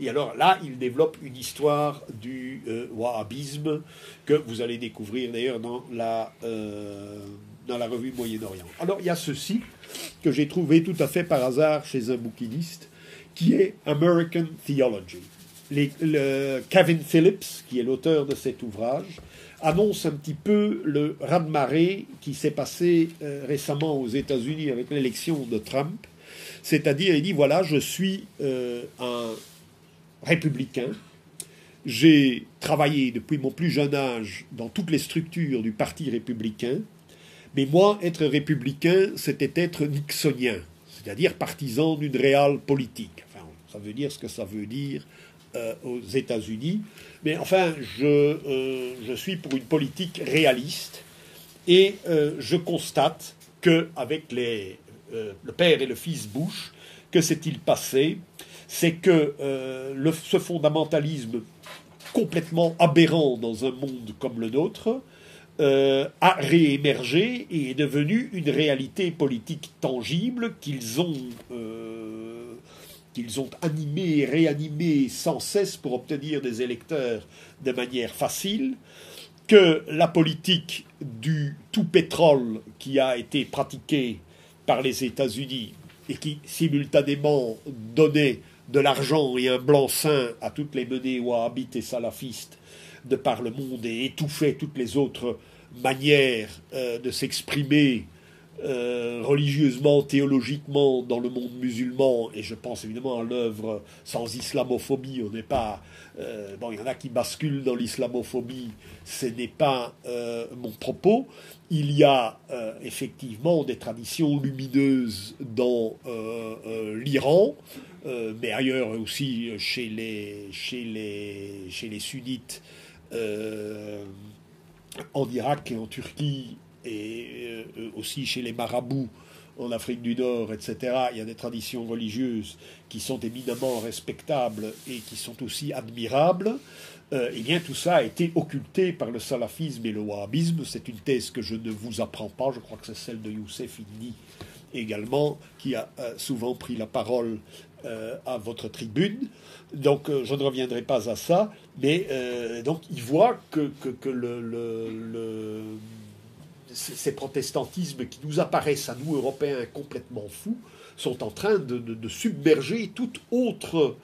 Et alors là, il développe une histoire du wahhabisme que vous allez découvrir d'ailleurs dans la dans la revue Moyen-Orient. Alors il y a ceci que j'ai trouvé tout à fait par hasard chez un bouquiniste qui est American Theology. Kevin Phillips, qui est l'auteur de cet ouvrage, annonce un petit peu le raz-de-marée qui s'est passé euh, récemment aux États-Unis avec l'élection de Trump. C'est-à-dire, il dit voilà, je suis euh, un républicain. J'ai travaillé depuis mon plus jeune âge dans toutes les structures du Parti républicain. Mais moi, être républicain, c'était être nixonien, c'est-à-dire partisan d'une réelle politique. Ça veut dire ce que ça veut dire euh, aux États-Unis. Mais enfin, je, euh, je, suis pour une politique réaliste et euh, je constate qu'avec les, le père et le fils Bush, que s'est-il passé? C'est que le, ce fondamentalisme complètement aberrant dans un monde comme le nôtre a réémergé et est devenu une réalité politique tangible qu'ils ont, qu'ils ont animé et réanimé sans cesse pour obtenir des électeurs de manière facile, que la politique du tout pétrole qui a été pratiquée par les États-Unis et qui simultanément donnait de l'argent et un blanc-seing à toutes les menées wahhabites et salafistes de par le monde et étouffait toutes les autres manières euh, de s'exprimer euh, religieusement, théologiquement dans le monde musulman, et je pense évidemment à l'œuvre sans islamophobie, on n'est pas... Euh, bon, il y en a qui basculent dans l'islamophobie, ce n'est pas mon propos. Il y a effectivement des traditions lumineuses dans l'Iran, mais ailleurs aussi chez les, chez les, chez les sunnites en Irak et en Turquie et euh, aussi chez les marabouts en Afrique du Nord, etc., il y a des traditions religieuses qui sont éminemment respectables et qui sont aussi admirables, euh, eh bien tout ça a été occulté par le salafisme et le wahhabisme. C'est une thèse que je ne vous apprends pas, je crois que c'est celle de Youssef Inni également, qui a euh, souvent pris la parole à votre tribune. Donc je ne reviendrai pas à ça, mais donc il voit que, que, le ces protestantismes qui nous apparaissent à nous, Européens, complètement fous, sont en train de, submerger toute autre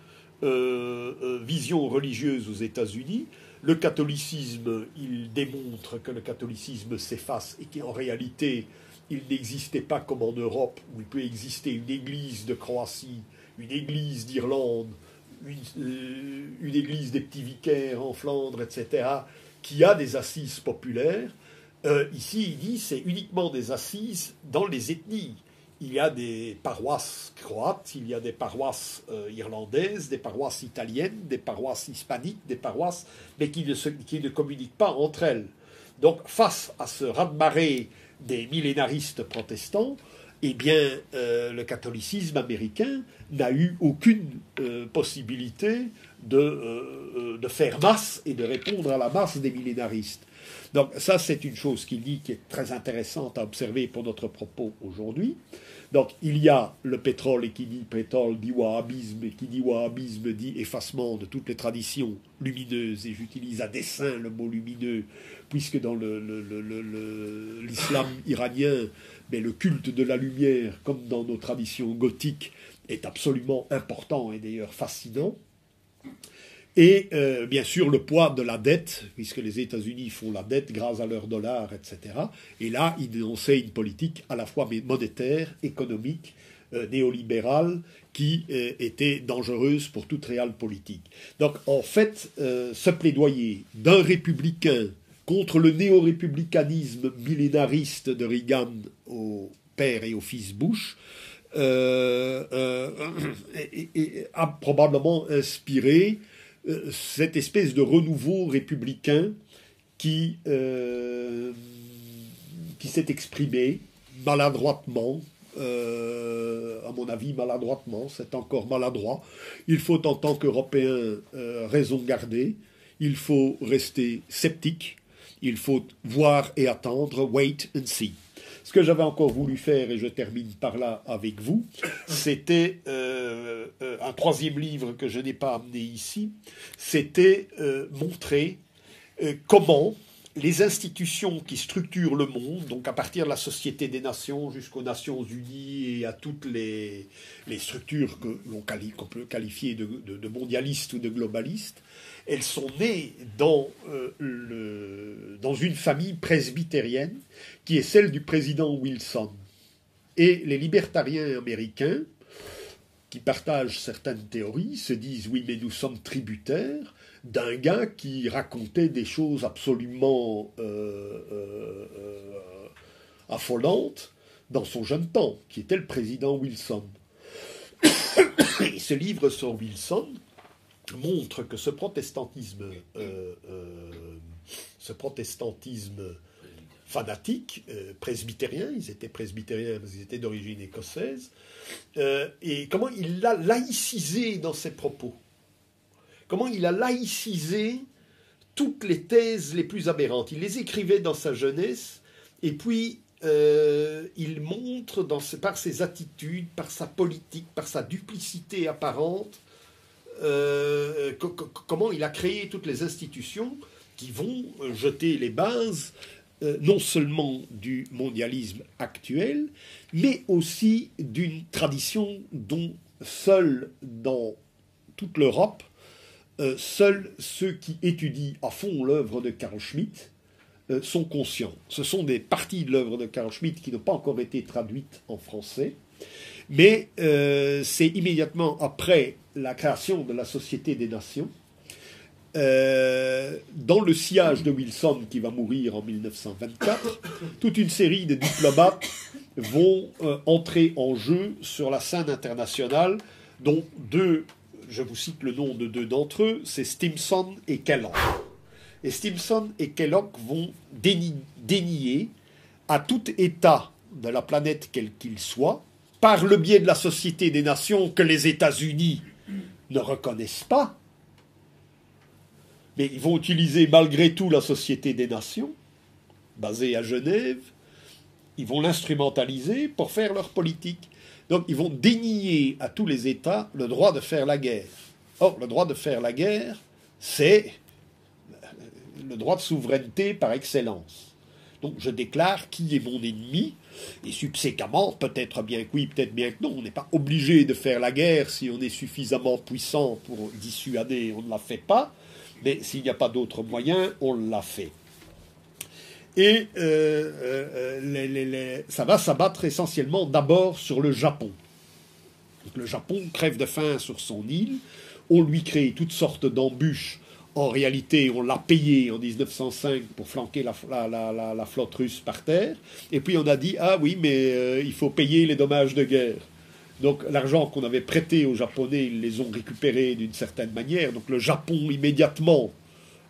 euh, euh, vision religieuse aux États-Unis. Le catholicisme, il démontre que le catholicisme s'efface et qu'en réalité, il n'existait pas comme en Europe, où il peut exister une église de Croatie, une église d'Irlande, une, euh, une église des petits vicaires en Flandre, etc., qui a des assises populaires. Euh, ici, il dit c'est uniquement des assises dans les ethnies. Il y a des paroisses croates, il y a des paroisses euh, irlandaises, des paroisses italiennes, des paroisses hispaniques, des paroisses, mais qui ne, communiquent pas entre elles. Donc, face à ce raz-de-marée des millénaristes protestants, eh bien, euh, le catholicisme américain n'a eu aucune possibilité de, faire masse et de répondre à la masse des millénaristes. Donc ça, c'est une chose qu'il dit qui est très intéressante à observer pour notre propos aujourd'hui. Donc il y a le pétrole, et qui dit pétrole dit wahhabisme, et qui dit wahhabisme dit effacement de toutes les traditions lumineuses, et j'utilise à dessein le mot lumineux, puisque dans l'islam iranien, mais le culte de la lumière, comme dans nos traditions gothiques, est absolument important et d'ailleurs fascinant. Et euh, bien sûr le poids de la dette, puisque les États-Unis font la dette grâce à leur dollar, etc. Et là, ils dénonçaient une politique à la fois monétaire, économique, euh, néolibérale, qui euh, était dangereuse pour toute réelle politique. Donc en fait, ce plaidoyer d'un républicain contre le néo-républicanisme millénariste de Reagan au père et au fils Bush, a probablement inspiré euh, cette espèce de renouveau républicain qui, euh, s'est exprimé maladroitement, euh, à mon avis maladroitement, c'est encore maladroit. Il faut en tant qu'Européen raison garder, il faut rester sceptique, il faut voir et attendre, wait and see. Ce que j'avais encore voulu faire, et je termine par là avec vous, c'était euh, euh, un troisième livre que je n'ai pas amené ici, c'était euh, montrer comment les institutions qui structurent le monde, donc à partir de la Société des Nations jusqu'aux Nations Unies et à toutes les, structures que peut qualifier de, mondialistes ou de globalistes, elles sont nées dans, le, dans une famille presbytérienne qui est celle du président Wilson. Et les libertariens américains, qui partagent certaines théories, se disent oui mais nous sommes tributaires d'un gars qui racontait des choses absolument euh, euh, euh, affolantes dans son jeune temps, qui était le président Wilson. Et ce livre sur Wilson montre que ce protestantisme, ce protestantisme euh, ils étaient presbytériens parce étaient d'origine écossaise, euh, et comment il l'a laïcisé dans ses propos. Comment il a laïcisé toutes les thèses les plus aberrantes. Il les écrivait dans sa jeunesse, et puis euh, il montre par ses attitudes, par sa politique, par sa duplicité apparente, euh, comment il a créé toutes les institutions qui vont jeter les bases euh, non seulement du mondialisme actuel, mais aussi d'une tradition dont seuls dans toute l'Europe, seuls ceux qui étudient à fond l'œuvre de Carl Schmitt euh, sont conscients. Ce sont des parties de l'œuvre de Carl Schmitt qui n'ont pas encore été traduites en français, mais euh, c'est immédiatement après la création de la Société des Nations, euh, dans le sillage de Wilson qui va mourir en 1924, toute une série de diplomates vont entrer en jeu sur la scène internationale, dont deux, je vous cite le nom de deux d'entre eux, c'est Stimson et Kellogg. Et Stimson et Kellogg vont dénier à tout État de la planète quel qu'il soit, par le biais de la Société des Nations que les États-Unis ne reconnaissent pas, mais ils vont utiliser malgré tout la Société des Nations, basée à Genève, ils vont l'instrumentaliser pour faire leur politique. Donc ils vont dénier à tous les États le droit de faire la guerre. Or, le droit de faire la guerre, c'est le droit de souveraineté par excellence. Donc je déclare qui est mon ennemi, et subséquemment, peut-être bien que oui, peut-être bien que non, on n'est pas obligé de faire la guerre si on est suffisamment puissant pour dissuader, on ne la fait pas, mais s'il n'y a pas d'autre moyen, on l'a fait. Et euh, euh, ça va s'abattre essentiellement d'abord sur le Japon. le Japon crève de faim sur son île, on lui crée toutes sortes d'embûches en réalité, on l'a payé en 1905 pour flanquer la, flotte russe par terre. Et puis on a dit, ah oui, mais euh, il faut payer les dommages de guerre. Donc l'argent qu'on avait prêté aux Japonais, ils les ont récupérés d'une certaine manière. Donc le Japon, immédiatement,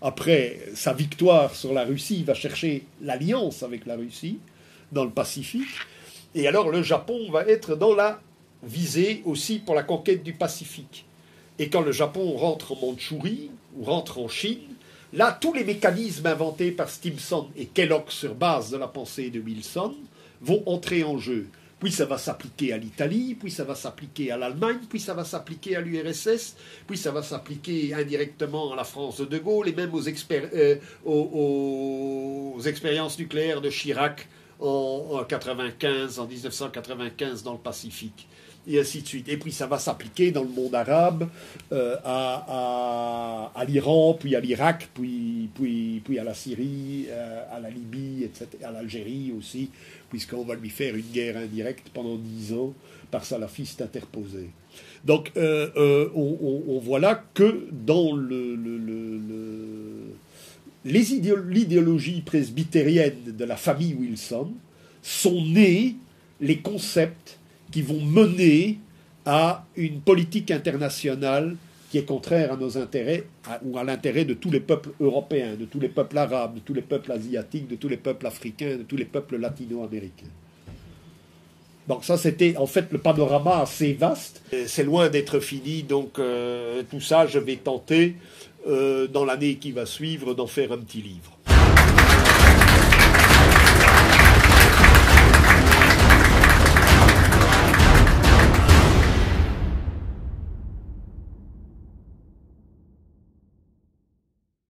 après sa victoire sur la Russie, va chercher l'alliance avec la Russie dans le Pacifique. Et alors le Japon va être dans la visée aussi pour la conquête du Pacifique. Et quand le Japon rentre en Mandchourie, rentre en Chine, là, tous les mécanismes inventés par Stimson et Kellogg sur base de la pensée de Wilson vont entrer en jeu. Puis ça va s'appliquer à l'Italie, puis ça va s'appliquer à l'Allemagne, puis ça va s'appliquer à l'URSS, puis ça va s'appliquer indirectement à la France de De Gaulle et même aux, euh, aux, expériences nucléaires de Chirac en, en 95, en 1995 dans le Pacifique et ainsi de suite. Et puis ça va s'appliquer dans le monde arabe, euh, à, à, l'Iran, puis à l'Irak, puis, puis, puis à la Syrie, euh, à la Libye, etc., à l'Algérie aussi, puisqu'on va lui faire une guerre indirecte pendant dix ans par salafistes interposés. Donc euh, on, voit là que dans le, l'idéologie presbytérienne de la famille Wilson sont nés les concepts qui vont mener à une politique internationale qui est contraire à nos intérêts ou à l'intérêt de tous les peuples européens, de tous les peuples arabes, de tous les peuples asiatiques, de tous les peuples africains, de tous les peuples latino-américains. Donc ça, c'était en fait le panorama assez vaste. C'est loin d'être fini, donc euh, tout ça, je vais tenter euh, dans l'année qui va suivre d'en faire un petit livre.